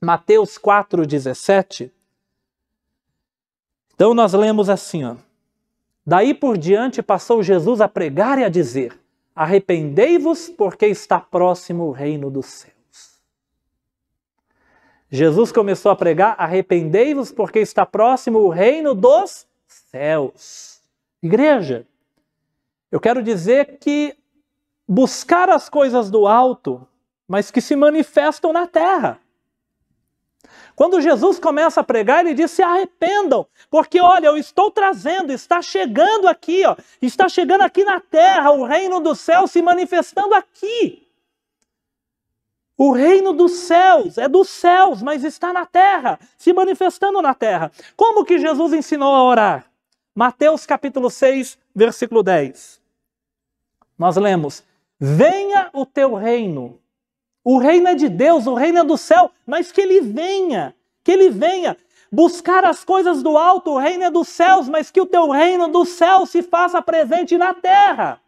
Mateus 4:17. Então nós lemos assim, ó: Daí por diante passou Jesus a pregar e a dizer: Arrependei-vos, porque está próximo o reino do céu. Jesus começou a pregar: arrependei-vos, porque está próximo o reino dos céus. Igreja, eu quero dizer que buscar as coisas do alto, mas que se manifestam na terra. Quando Jesus começa a pregar, ele diz: se arrependam, porque olha, eu estou trazendo, está chegando aqui, ó, está chegando aqui na terra, o reino do céu se manifestando aqui. O reino dos céus é dos céus, mas está na terra, se manifestando na terra. Como que Jesus ensinou a orar? Mateus capítulo 6, versículo 10. Nós lemos: Venha o teu reino. O reino é de Deus, o reino é do céu, mas que ele venha, que ele venha. Buscar as coisas do alto, o reino é dos céus, mas que o teu reino do céu se faça presente na terra.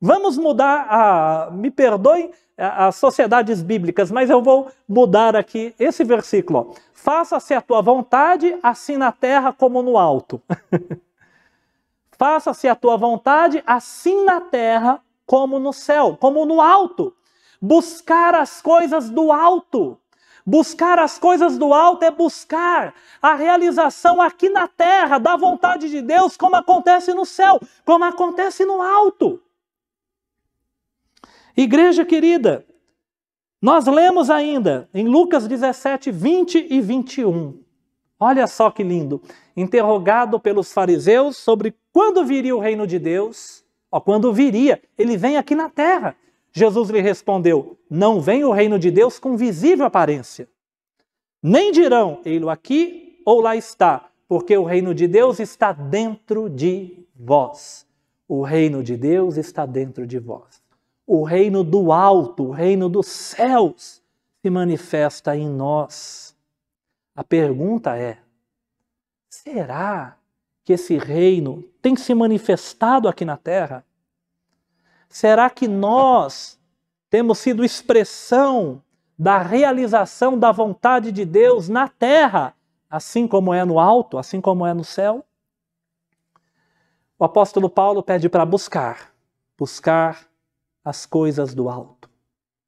Vamos mudar a. Me perdoem as sociedades bíblicas, mas eu vou mudar aqui esse versículo. Faça-se a tua vontade, assim na terra como no alto. Faça-se a tua vontade, assim na terra como no céu, como no alto. Buscar as coisas do alto. Buscar as coisas do alto é buscar a realização aqui na terra da vontade de Deus, como acontece no céu, como acontece no alto. Igreja querida, nós lemos ainda em Lucas 17, 20 e 21. Olha só que lindo. Interrogado pelos fariseus sobre quando viria o reino de Deus, ó, quando viria, ele vem aqui na terra. Jesus lhe respondeu: Não vem o reino de Deus com visível aparência. Nem dirão, ei-lo aqui ou lá está, porque o reino de Deus está dentro de vós. O reino de Deus está dentro de vós o reino do alto, o reino dos céus se manifesta em nós. A pergunta é: será que esse reino tem se manifestado aqui na terra? Será que nós temos sido expressão da realização da vontade de Deus na terra, assim como é no alto, assim como é no céu? O apóstolo Paulo pede para buscar, buscar as coisas do alto.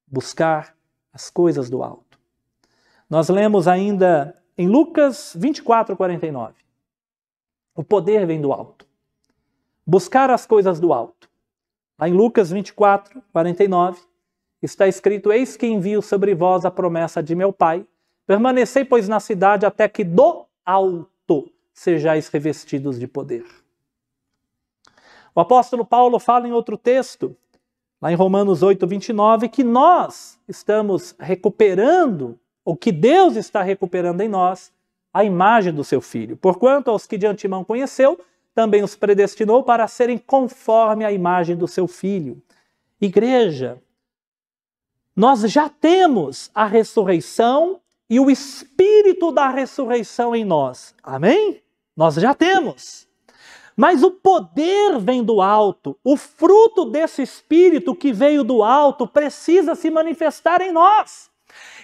Buscar as coisas do alto. Nós lemos ainda em Lucas 24, 49. O poder vem do alto. Buscar as coisas do alto. Lá em Lucas 24, 49, está escrito: Eis que envio sobre vós a promessa de meu Pai. Permanecei, pois, na cidade até que do alto sejais revestidos de poder. O apóstolo Paulo fala em outro texto lá em Romanos 8, 29, que nós estamos recuperando, ou que Deus está recuperando em nós, a imagem do seu Filho. Porquanto aos que de antemão conheceu, também os predestinou para serem conforme a imagem do seu filho. Igreja, nós já temos a ressurreição e o espírito da ressurreição em nós. Amém? Nós já temos. Mas o poder vem do alto. O fruto desse espírito que veio do alto precisa se manifestar em nós.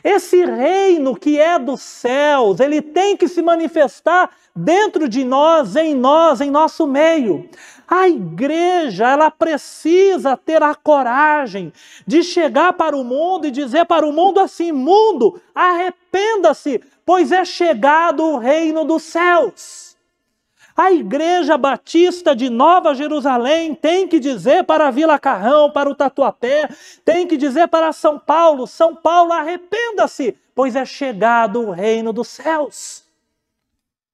Esse reino que é dos céus, ele tem que se manifestar dentro de nós, em nós, em nosso meio. A igreja, ela precisa ter a coragem de chegar para o mundo e dizer para o mundo assim: mundo, arrependa-se, pois é chegado o reino dos céus. A Igreja Batista de Nova Jerusalém tem que dizer para a Vila Carrão, para o Tatuapé, tem que dizer para São Paulo: São Paulo, arrependa-se, pois é chegado o reino dos céus.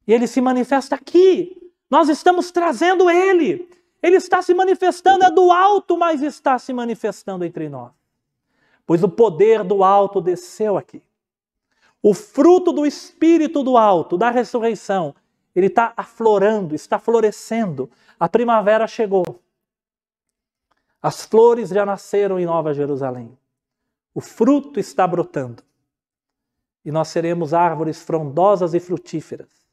E ele se manifesta aqui. Nós estamos trazendo ele. Ele está se manifestando, é do alto, mas está se manifestando entre nós. Pois o poder do alto desceu aqui. O fruto do Espírito do alto, da ressurreição, ele está aflorando, está florescendo. A primavera chegou. As flores já nasceram em Nova Jerusalém. O fruto está brotando. E nós seremos árvores frondosas e frutíferas.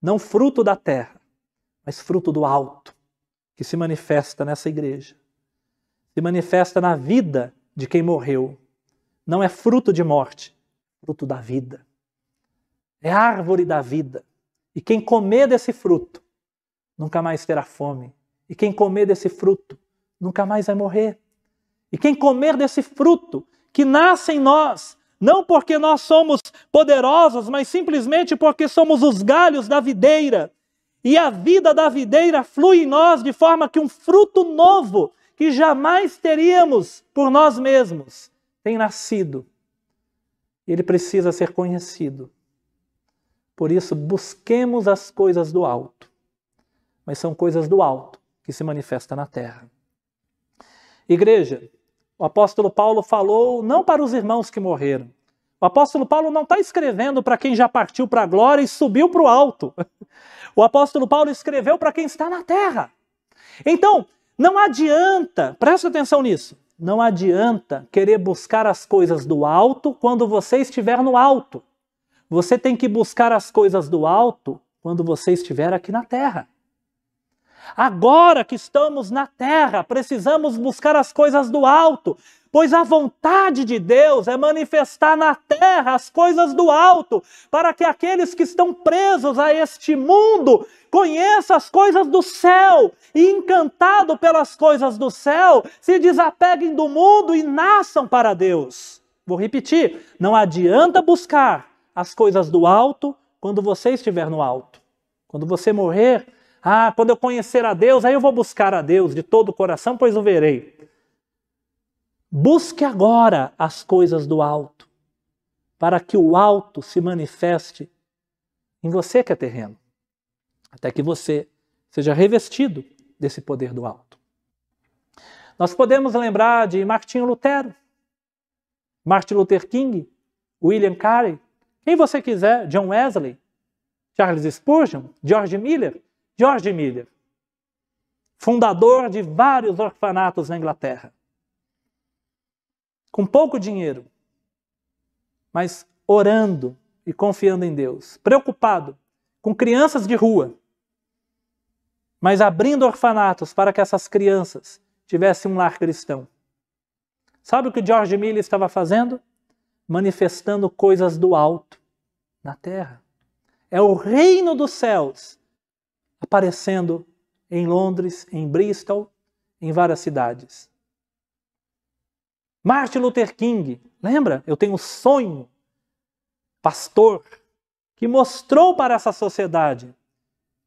Não fruto da terra, mas fruto do alto, que se manifesta nessa igreja. Se manifesta na vida de quem morreu. Não é fruto de morte, fruto da vida. É árvore da vida e quem comer desse fruto nunca mais terá fome. E quem comer desse fruto nunca mais vai morrer. E quem comer desse fruto que nasce em nós, não porque nós somos poderosos, mas simplesmente porque somos os galhos da videira. E a vida da videira flui em nós de forma que um fruto novo, que jamais teríamos por nós mesmos, tem nascido. Ele precisa ser conhecido. Por isso, busquemos as coisas do alto. Mas são coisas do alto que se manifestam na terra. Igreja, o apóstolo Paulo falou não para os irmãos que morreram. O apóstolo Paulo não está escrevendo para quem já partiu para a glória e subiu para o alto. O apóstolo Paulo escreveu para quem está na terra. Então, não adianta, presta atenção nisso, não adianta querer buscar as coisas do alto quando você estiver no alto. Você tem que buscar as coisas do alto quando você estiver aqui na terra. Agora que estamos na terra, precisamos buscar as coisas do alto, pois a vontade de Deus é manifestar na terra as coisas do alto, para que aqueles que estão presos a este mundo conheçam as coisas do céu e, encantado pelas coisas do céu, se desapeguem do mundo e nasçam para Deus. Vou repetir: não adianta buscar as coisas do alto quando você estiver no alto. Quando você morrer, ah, quando eu conhecer a Deus, aí eu vou buscar a Deus de todo o coração, pois o verei. Busque agora as coisas do alto, para que o alto se manifeste em você que é terreno, até que você seja revestido desse poder do alto. Nós podemos lembrar de Martinho Lutero, Martin Luther King, William Carey, quem você quiser, John Wesley, Charles Spurgeon, George Miller. George Miller, fundador de vários orfanatos na Inglaterra. Com pouco dinheiro, mas orando e confiando em Deus, preocupado com crianças de rua, mas abrindo orfanatos para que essas crianças tivessem um lar cristão. Sabe o que George Miller estava fazendo? Manifestando coisas do alto na terra. É o reino dos céus aparecendo em Londres, em Bristol, em várias cidades. Martin Luther King, lembra? Eu tenho um sonho, pastor, que mostrou para essa sociedade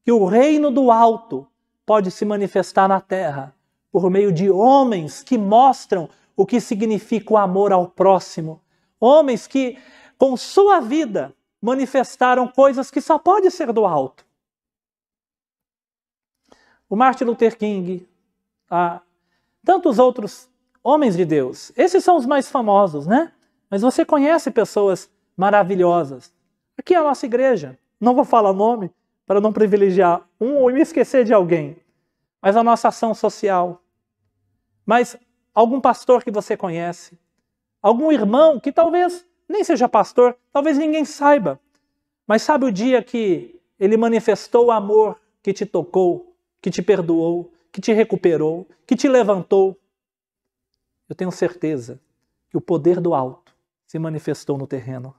que o reino do alto pode se manifestar na terra por meio de homens que mostram o que significa o amor ao próximo, Homens que, com sua vida, manifestaram coisas que só pode ser do alto. O Martin Luther King, tantos outros homens de Deus. Esses são os mais famosos, né? Mas você conhece pessoas maravilhosas. Aqui é a nossa igreja. Não vou falar nome para não privilegiar um ou me esquecer de alguém, mas a nossa ação social. Mas algum pastor que você conhece, algum irmão que talvez nem seja pastor, talvez ninguém saiba. Mas sabe o dia que ele manifestou o amor que te tocou, que te perdoou, que te recuperou, que te levantou? Eu tenho certeza que o poder do alto se manifestou no terreno.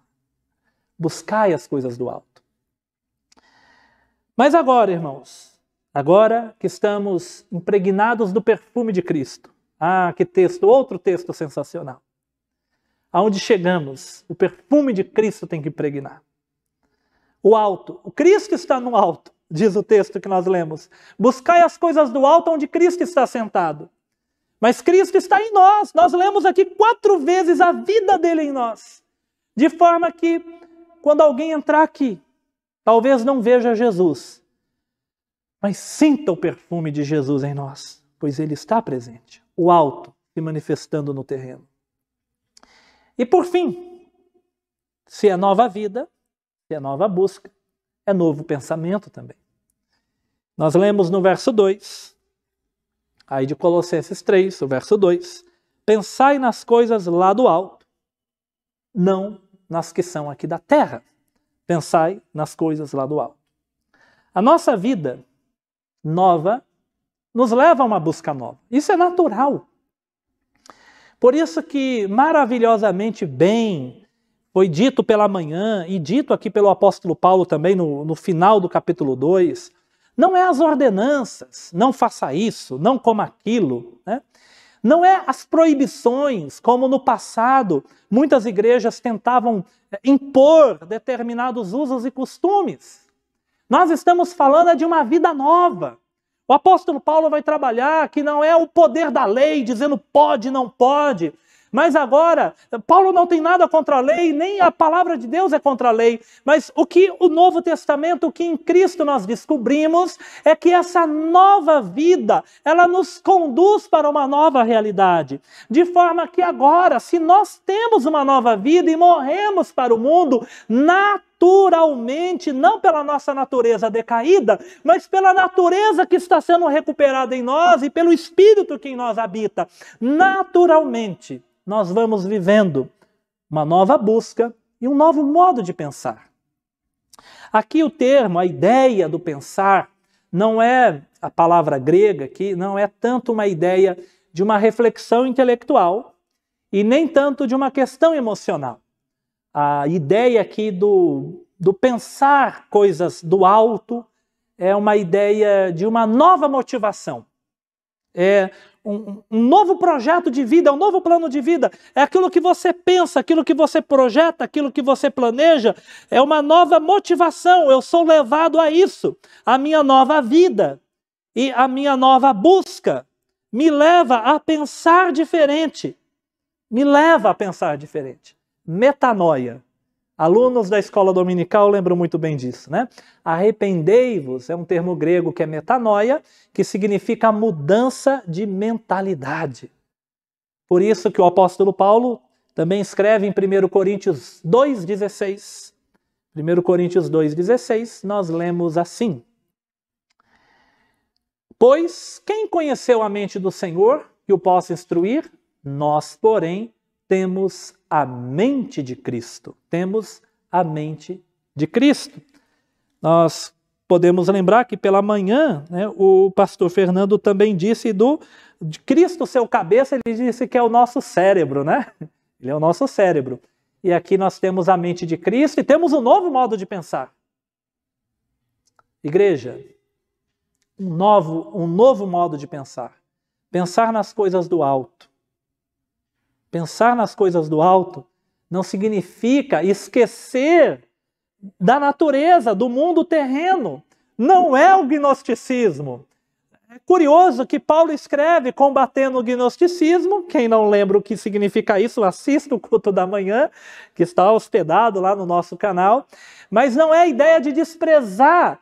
Buscai as coisas do alto. Mas agora, irmãos, agora que estamos impregnados do perfume de Cristo. Ah, que texto, outro texto sensacional. Aonde chegamos, o perfume de Cristo tem que impregnar. O alto, o Cristo está no alto, diz o texto que nós lemos. Buscai as coisas do alto onde Cristo está sentado. Mas Cristo está em nós. Nós lemos aqui quatro vezes a vida dele em nós. De forma que, quando alguém entrar aqui, talvez não veja Jesus, mas sinta o perfume de Jesus em nós, pois ele está presente. O alto se manifestando no terreno. E por fim, se é nova vida, se é nova busca, é novo pensamento também. Nós lemos no verso 2 Aí de Colossenses 3, o verso 2: Pensai nas coisas lá do alto, não nas que são aqui da terra. Pensai nas coisas lá do alto. A nossa vida nova nos leva a uma busca nova. Isso é natural. Por isso que maravilhosamente bem foi dito pela manhã e dito aqui pelo apóstolo Paulo também no, no final do capítulo 2, não é as ordenanças, não faça isso, não coma aquilo. Né? Não é as proibições, como no passado muitas igrejas tentavam eh, impor determinados usos e costumes. Nós estamos falando de uma vida nova. O apóstolo Paulo vai trabalhar que não é o poder da lei dizendo pode, não pode, mas agora, Paulo não tem nada contra a lei, nem a palavra de Deus é contra a lei. Mas o que o Novo Testamento, o que em Cristo nós descobrimos, é que essa nova vida, ela nos conduz para uma nova realidade. De forma que agora, se nós temos uma nova vida e morremos para o mundo, naturalmente, não pela nossa natureza decaída, mas pela natureza que está sendo recuperada em nós e pelo Espírito que em nós habita. Naturalmente, nós vamos vivendo uma nova busca e um novo modo de pensar. Aqui o termo, a ideia do pensar, não é a palavra grega aqui, não é tanto uma ideia de uma reflexão intelectual e nem tanto de uma questão emocional. A ideia aqui do, do pensar coisas do alto é uma ideia de uma nova motivação. É um, um, novo projeto de vida, um novo plano de vida. É aquilo que você pensa, aquilo que você projeta, aquilo que você planeja. É uma nova motivação. Eu sou levado a isso. A minha nova vida e a minha nova busca me leva a pensar diferente. Me leva a pensar diferente. Metanoia. Alunos da escola dominical lembram muito bem disso, né? Arrependei-vos é um termo grego que é metanoia, que significa mudança de mentalidade. Por isso que o apóstolo Paulo também escreve em 1 Coríntios 2,16. 1 Coríntios 2,16, nós lemos assim: Pois quem conheceu a mente do Senhor que o possa instruir? Nós, porém, temos a mente de Cristo. Temos a mente de Cristo. Nós podemos lembrar que pela manhã né, o pastor Fernando também disse do de Cristo, seu cabeça, ele disse que é o nosso cérebro, né? Ele é o nosso cérebro. E aqui nós temos a mente de Cristo e temos um novo modo de pensar. Igreja, um novo, um novo modo de pensar. Pensar nas coisas do alto. Pensar nas coisas do alto não significa esquecer da natureza, do mundo terreno. Não é o gnosticismo. É curioso que Paulo escreve combatendo o gnosticismo. Quem não lembra o que significa isso, assista o culto da manhã, que está hospedado lá no nosso canal. Mas não é a ideia de desprezar.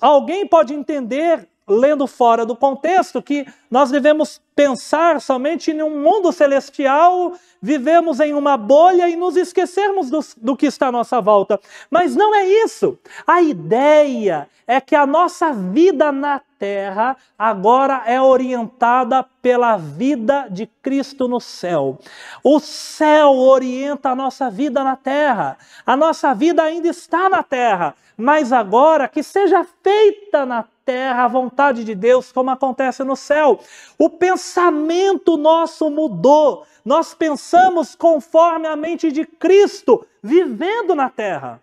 Alguém pode entender, lendo fora do contexto, que nós devemos pensar somente em um mundo celestial, vivemos em uma bolha e nos esquecermos do, do, que está à nossa volta. Mas não é isso. A ideia é que a nossa vida na terra agora é orientada pela vida de Cristo no céu. O céu orienta a nossa vida na terra. A nossa vida ainda está na terra, mas agora que seja feita na terra a vontade de Deus, como acontece no céu. O pensamento nosso mudou. Nós pensamos conforme a mente de Cristo, vivendo na terra.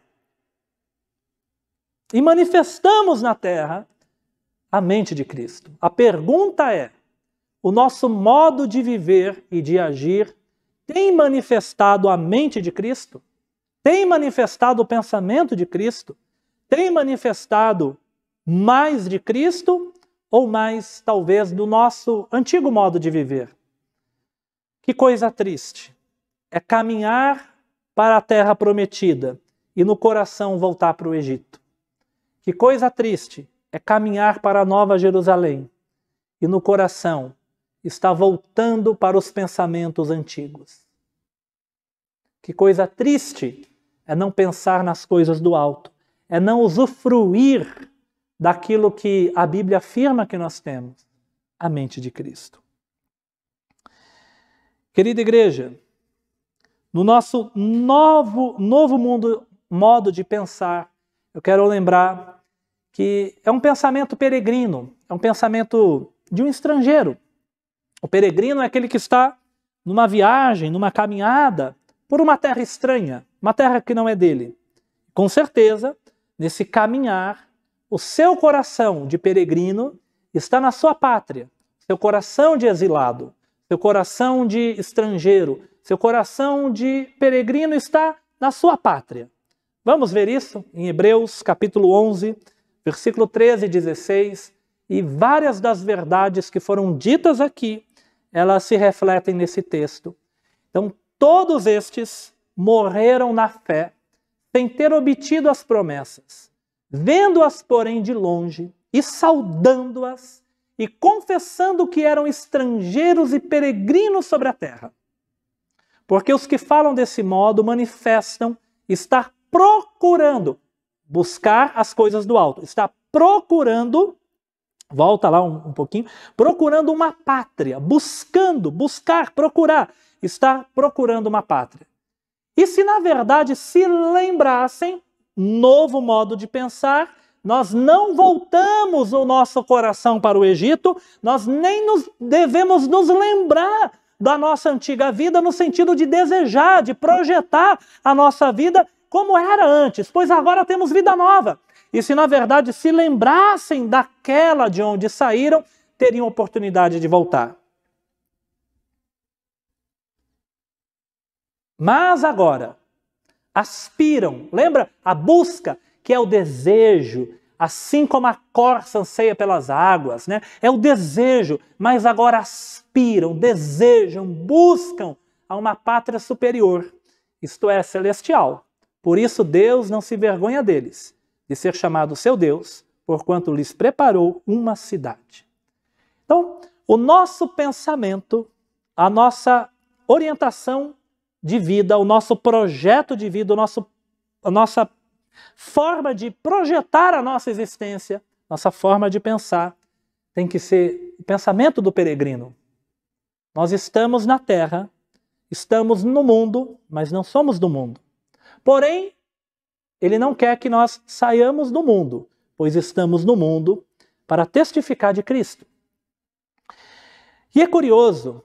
E manifestamos na terra a mente de Cristo. A pergunta é: o nosso modo de viver e de agir tem manifestado a mente de Cristo? Tem manifestado o pensamento de Cristo? Tem manifestado mais de Cristo ou mais, talvez, do nosso antigo modo de viver. Que coisa triste é caminhar para a terra prometida e no coração voltar para o Egito. Que coisa triste é caminhar para a Nova Jerusalém e no coração está voltando para os pensamentos antigos. Que coisa triste é não pensar nas coisas do alto, é não usufruir daquilo que a Bíblia afirma que nós temos, a mente de Cristo. Querida igreja, no nosso novo, novo mundo, modo de pensar, eu quero lembrar que é um pensamento peregrino, é um pensamento de um estrangeiro. O peregrino é aquele que está numa viagem, numa caminhada por uma terra estranha, uma terra que não é dele. Com certeza, nesse caminhar, o seu coração de peregrino está na sua pátria, seu coração de exilado, seu coração de estrangeiro, seu coração de peregrino está na sua pátria. Vamos ver isso em Hebreus capítulo 11, versículo 13 e 16, e várias das verdades que foram ditas aqui, elas se refletem nesse texto. Então, todos estes morreram na fé, sem ter obtido as promessas Vendo-as, porém, de longe e saudando-as e confessando que eram estrangeiros e peregrinos sobre a terra. Porque os que falam desse modo manifestam estar procurando buscar as coisas do alto, está procurando, volta lá um, um pouquinho, procurando uma pátria, buscando, buscar, procurar, está procurando uma pátria. E se na verdade se lembrassem novo modo de pensar, nós não voltamos o nosso coração para o Egito, nós nem nos devemos nos lembrar da nossa antiga vida no sentido de desejar, de projetar a nossa vida como era antes, pois agora temos vida nova. E se na verdade se lembrassem daquela de onde saíram, teriam oportunidade de voltar. Mas agora, aspiram. Lembra? A busca, que é o desejo, assim como a corça anseia pelas águas, né? É o desejo, mas agora aspiram, desejam, buscam a uma pátria superior, isto é, celestial. Por isso Deus não se vergonha deles, de ser chamado seu Deus, porquanto lhes preparou uma cidade. Então, o nosso pensamento, a nossa orientação de vida, o nosso projeto de vida, o nosso, a nossa forma de projetar a nossa existência, nossa forma de pensar, tem que ser o pensamento do peregrino. Nós estamos na terra, estamos no mundo, mas não somos do mundo. Porém, ele não quer que nós saiamos do mundo, pois estamos no mundo para testificar de Cristo. E é curioso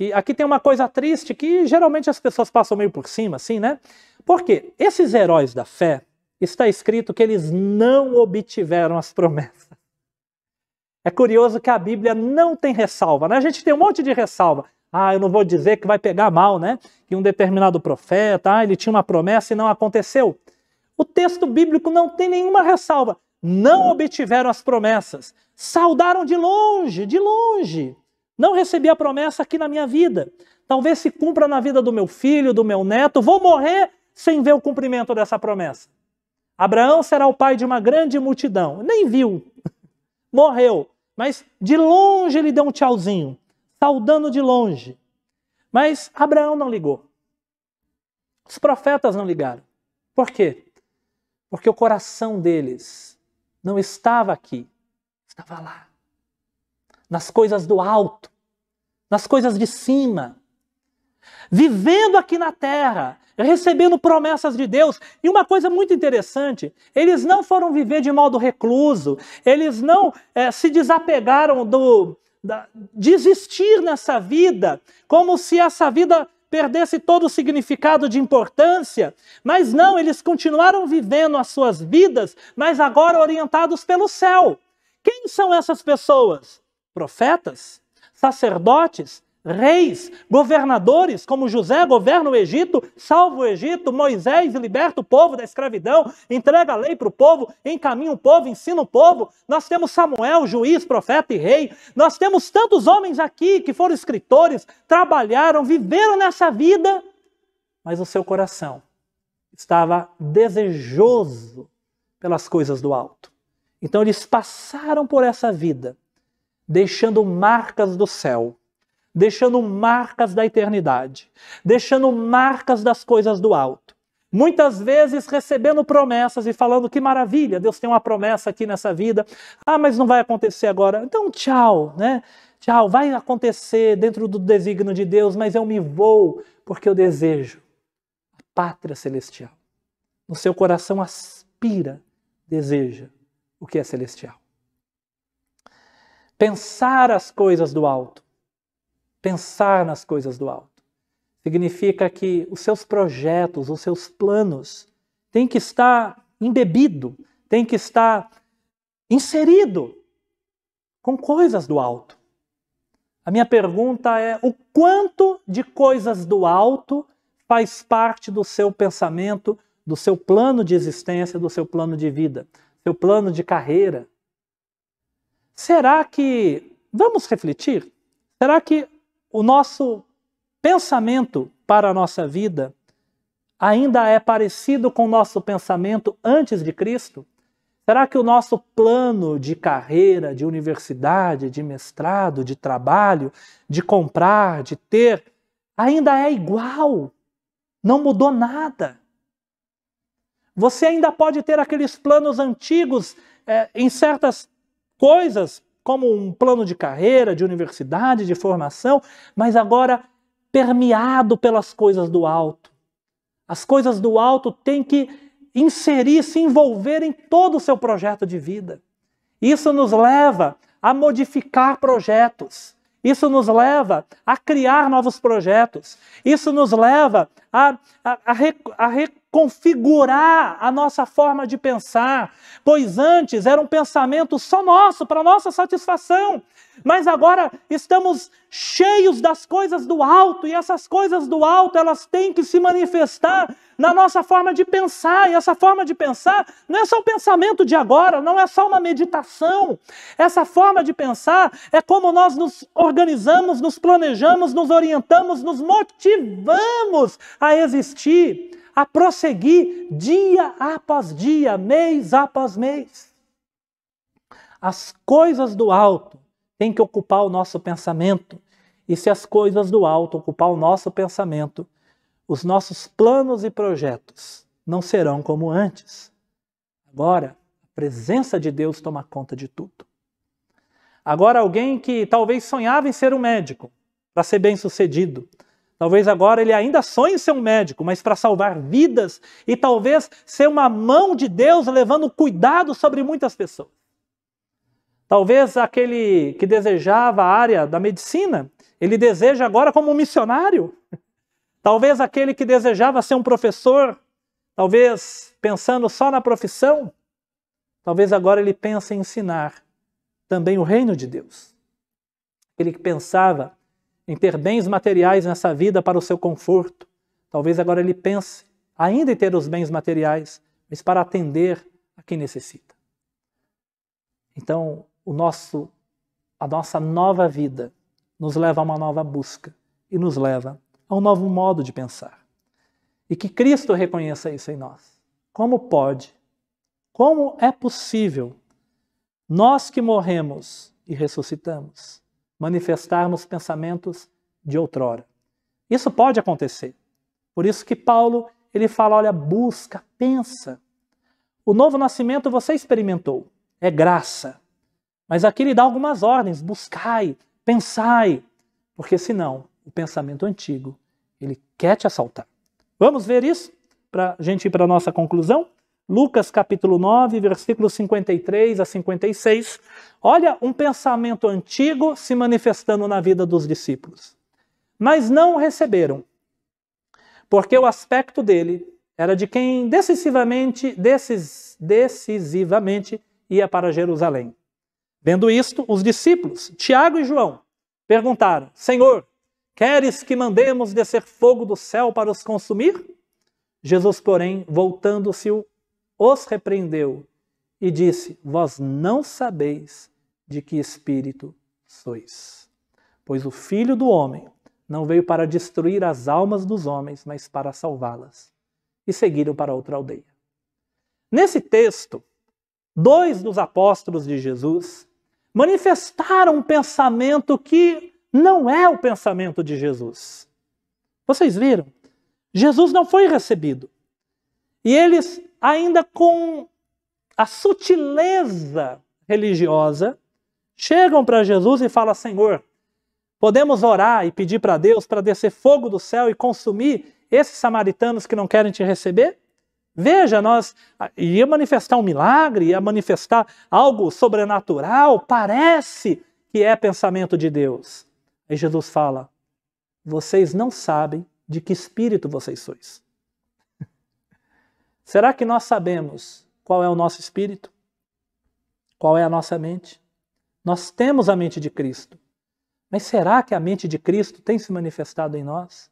que aqui tem uma coisa triste que geralmente as pessoas passam meio por cima, assim, né? Porque esses heróis da fé, está escrito que eles não obtiveram as promessas. É curioso que a Bíblia não tem ressalva, né? A gente tem um monte de ressalva. Ah, eu não vou dizer que vai pegar mal, né? Que um determinado profeta, ah, ele tinha uma promessa e não aconteceu. O texto bíblico não tem nenhuma ressalva. Não obtiveram as promessas. Saudaram de longe, de longe. Não recebi a promessa aqui na minha vida. Talvez se cumpra na vida do meu filho, do meu neto. Vou morrer sem ver o cumprimento dessa promessa. Abraão será o pai de uma grande multidão. Nem viu. Morreu. Mas de longe ele deu um tchauzinho. saudando de longe. Mas Abraão não ligou. Os profetas não ligaram. Por quê? Porque o coração deles não estava aqui, estava lá. Nas coisas do alto, nas coisas de cima. Vivendo aqui na terra, recebendo promessas de Deus. E uma coisa muito interessante: eles não foram viver de modo recluso, eles não é, se desapegaram do. Da, de existir nessa vida, como se essa vida perdesse todo o significado de importância, mas não, eles continuaram vivendo as suas vidas, mas agora orientados pelo céu. Quem são essas pessoas? Profetas, sacerdotes, reis, governadores, como José governa o Egito, salva o Egito, Moisés liberta o povo da escravidão, entrega a lei para o povo, encaminha o povo, ensina o povo. Nós temos Samuel, juiz, profeta e rei. Nós temos tantos homens aqui que foram escritores, trabalharam, viveram nessa vida, mas o seu coração estava desejoso pelas coisas do alto. Então eles passaram por essa vida, deixando marcas do céu deixando marcas da eternidade, deixando marcas das coisas do alto. Muitas vezes recebendo promessas e falando que maravilha, Deus tem uma promessa aqui nessa vida. Ah, mas não vai acontecer agora. Então, tchau, né? Tchau, vai acontecer dentro do desígnio de Deus, mas eu me vou porque eu desejo a pátria celestial. No seu coração aspira, deseja o que é celestial. Pensar as coisas do alto pensar nas coisas do alto. Significa que os seus projetos, os seus planos têm que estar embebido, têm que estar inserido com coisas do alto. A minha pergunta é: o quanto de coisas do alto faz parte do seu pensamento, do seu plano de existência, do seu plano de vida, seu plano de carreira? Será que, vamos refletir, será que o nosso pensamento para a nossa vida ainda é parecido com o nosso pensamento antes de Cristo? Será que o nosso plano de carreira, de universidade, de mestrado, de trabalho, de comprar, de ter, ainda é igual? Não mudou nada. Você ainda pode ter aqueles planos antigos é, em certas coisas como um plano de carreira, de universidade, de formação, mas agora permeado pelas coisas do alto. As coisas do alto têm que inserir, se envolver em todo o seu projeto de vida. Isso nos leva a modificar projetos. Isso nos leva a criar novos projetos. Isso nos leva a, a, a, reconfigurar a nossa forma de pensar. Pois antes era um pensamento só nosso, para nossa satisfação. Mas agora estamos cheios das coisas do alto e essas coisas do alto elas têm que se manifestar na nossa forma de pensar. E essa forma de pensar não é só o pensamento de agora, não é só uma meditação. Essa forma de pensar é como nós nos organizamos, nos planejamos, nos orientamos, nos motivamos a existir, a prosseguir dia após dia, mês após mês. As coisas do alto têm que ocupar o nosso pensamento. E se as coisas do alto ocupar o nosso pensamento, os nossos planos e projetos não serão como antes. Agora, a presença de Deus toma conta de tudo. Agora, alguém que talvez sonhava em ser um médico, para ser bem sucedido, Talvez agora ele ainda sonhe ser um médico, mas para salvar vidas e talvez ser uma mão de Deus levando cuidado sobre muitas pessoas. Talvez aquele que desejava a área da medicina, ele deseja agora como um missionário. Talvez aquele que desejava ser um professor, talvez pensando só na profissão, talvez agora ele pense em ensinar também o reino de Deus. Aquele que pensava em ter bens materiais nessa vida para o seu conforto, talvez agora ele pense ainda em ter os bens materiais, mas para atender a quem necessita. Então, o nosso a nossa nova vida nos leva a uma nova busca e nos leva a um novo modo de pensar. E que Cristo reconheça isso em nós. Como pode? Como é possível nós que morremos e ressuscitamos manifestarmos pensamentos de outrora. Isso pode acontecer. Por isso que Paulo ele fala: olha, busca, pensa. O novo nascimento você experimentou, é graça. Mas aqui ele dá algumas ordens: buscai, pensai, porque senão o pensamento antigo ele quer te assaltar. Vamos ver isso para a gente ir para a nossa conclusão? Lucas capítulo 9, versículos 53 a 56. Olha um pensamento antigo se manifestando na vida dos discípulos. Mas não receberam, porque o aspecto dele era de quem decisivamente, decis, decisivamente ia para Jerusalém. Vendo isto, os discípulos, Tiago e João, perguntaram: Senhor, queres que mandemos descer fogo do céu para os consumir? Jesus, porém, voltando-se, os repreendeu e disse: Vós não sabeis de que espírito sois. Pois o Filho do Homem não veio para destruir as almas dos homens, mas para salvá-las. E seguiram para outra aldeia. Nesse texto, dois dos apóstolos de Jesus manifestaram um pensamento que não é o pensamento de Jesus. Vocês viram? Jesus não foi recebido. E eles ainda com a sutileza religiosa, chegam para Jesus e falam: Senhor, podemos orar e pedir para Deus para descer fogo do céu e consumir esses samaritanos que não querem te receber? Veja, nós ia manifestar um milagre, ia manifestar algo sobrenatural, parece que é pensamento de Deus. Aí Jesus fala: vocês não sabem de que espírito vocês sois. Será que nós sabemos qual é o nosso espírito? Qual é a nossa mente? Nós temos a mente de Cristo. Mas será que a mente de Cristo tem se manifestado em nós?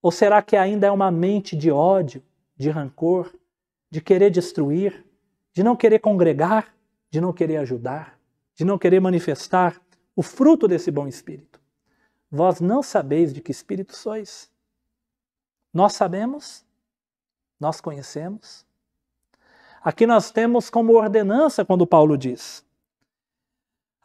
Ou será que ainda é uma mente de ódio, de rancor, de querer destruir, de não querer congregar, de não querer ajudar, de não querer manifestar o fruto desse bom espírito? Vós não sabeis de que espírito sois. Nós sabemos nós conhecemos. Aqui nós temos como ordenança quando Paulo diz: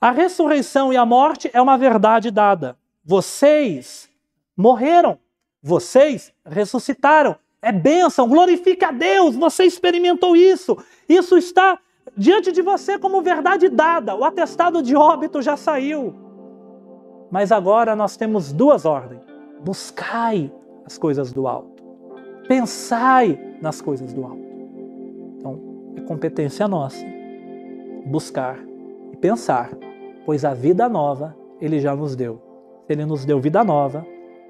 a ressurreição e a morte é uma verdade dada. Vocês morreram, vocês ressuscitaram. É bênção, glorifica a Deus, você experimentou isso. Isso está diante de você como verdade dada. O atestado de óbito já saiu. Mas agora nós temos duas ordens: buscai as coisas do alto pensai nas coisas do alto. Então, é competência nossa buscar e pensar, pois a vida nova ele já nos deu. Ele nos deu vida nova,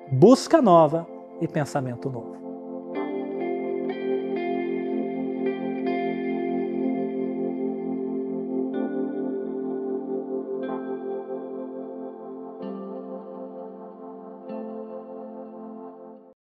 busca nova e pensamento novo.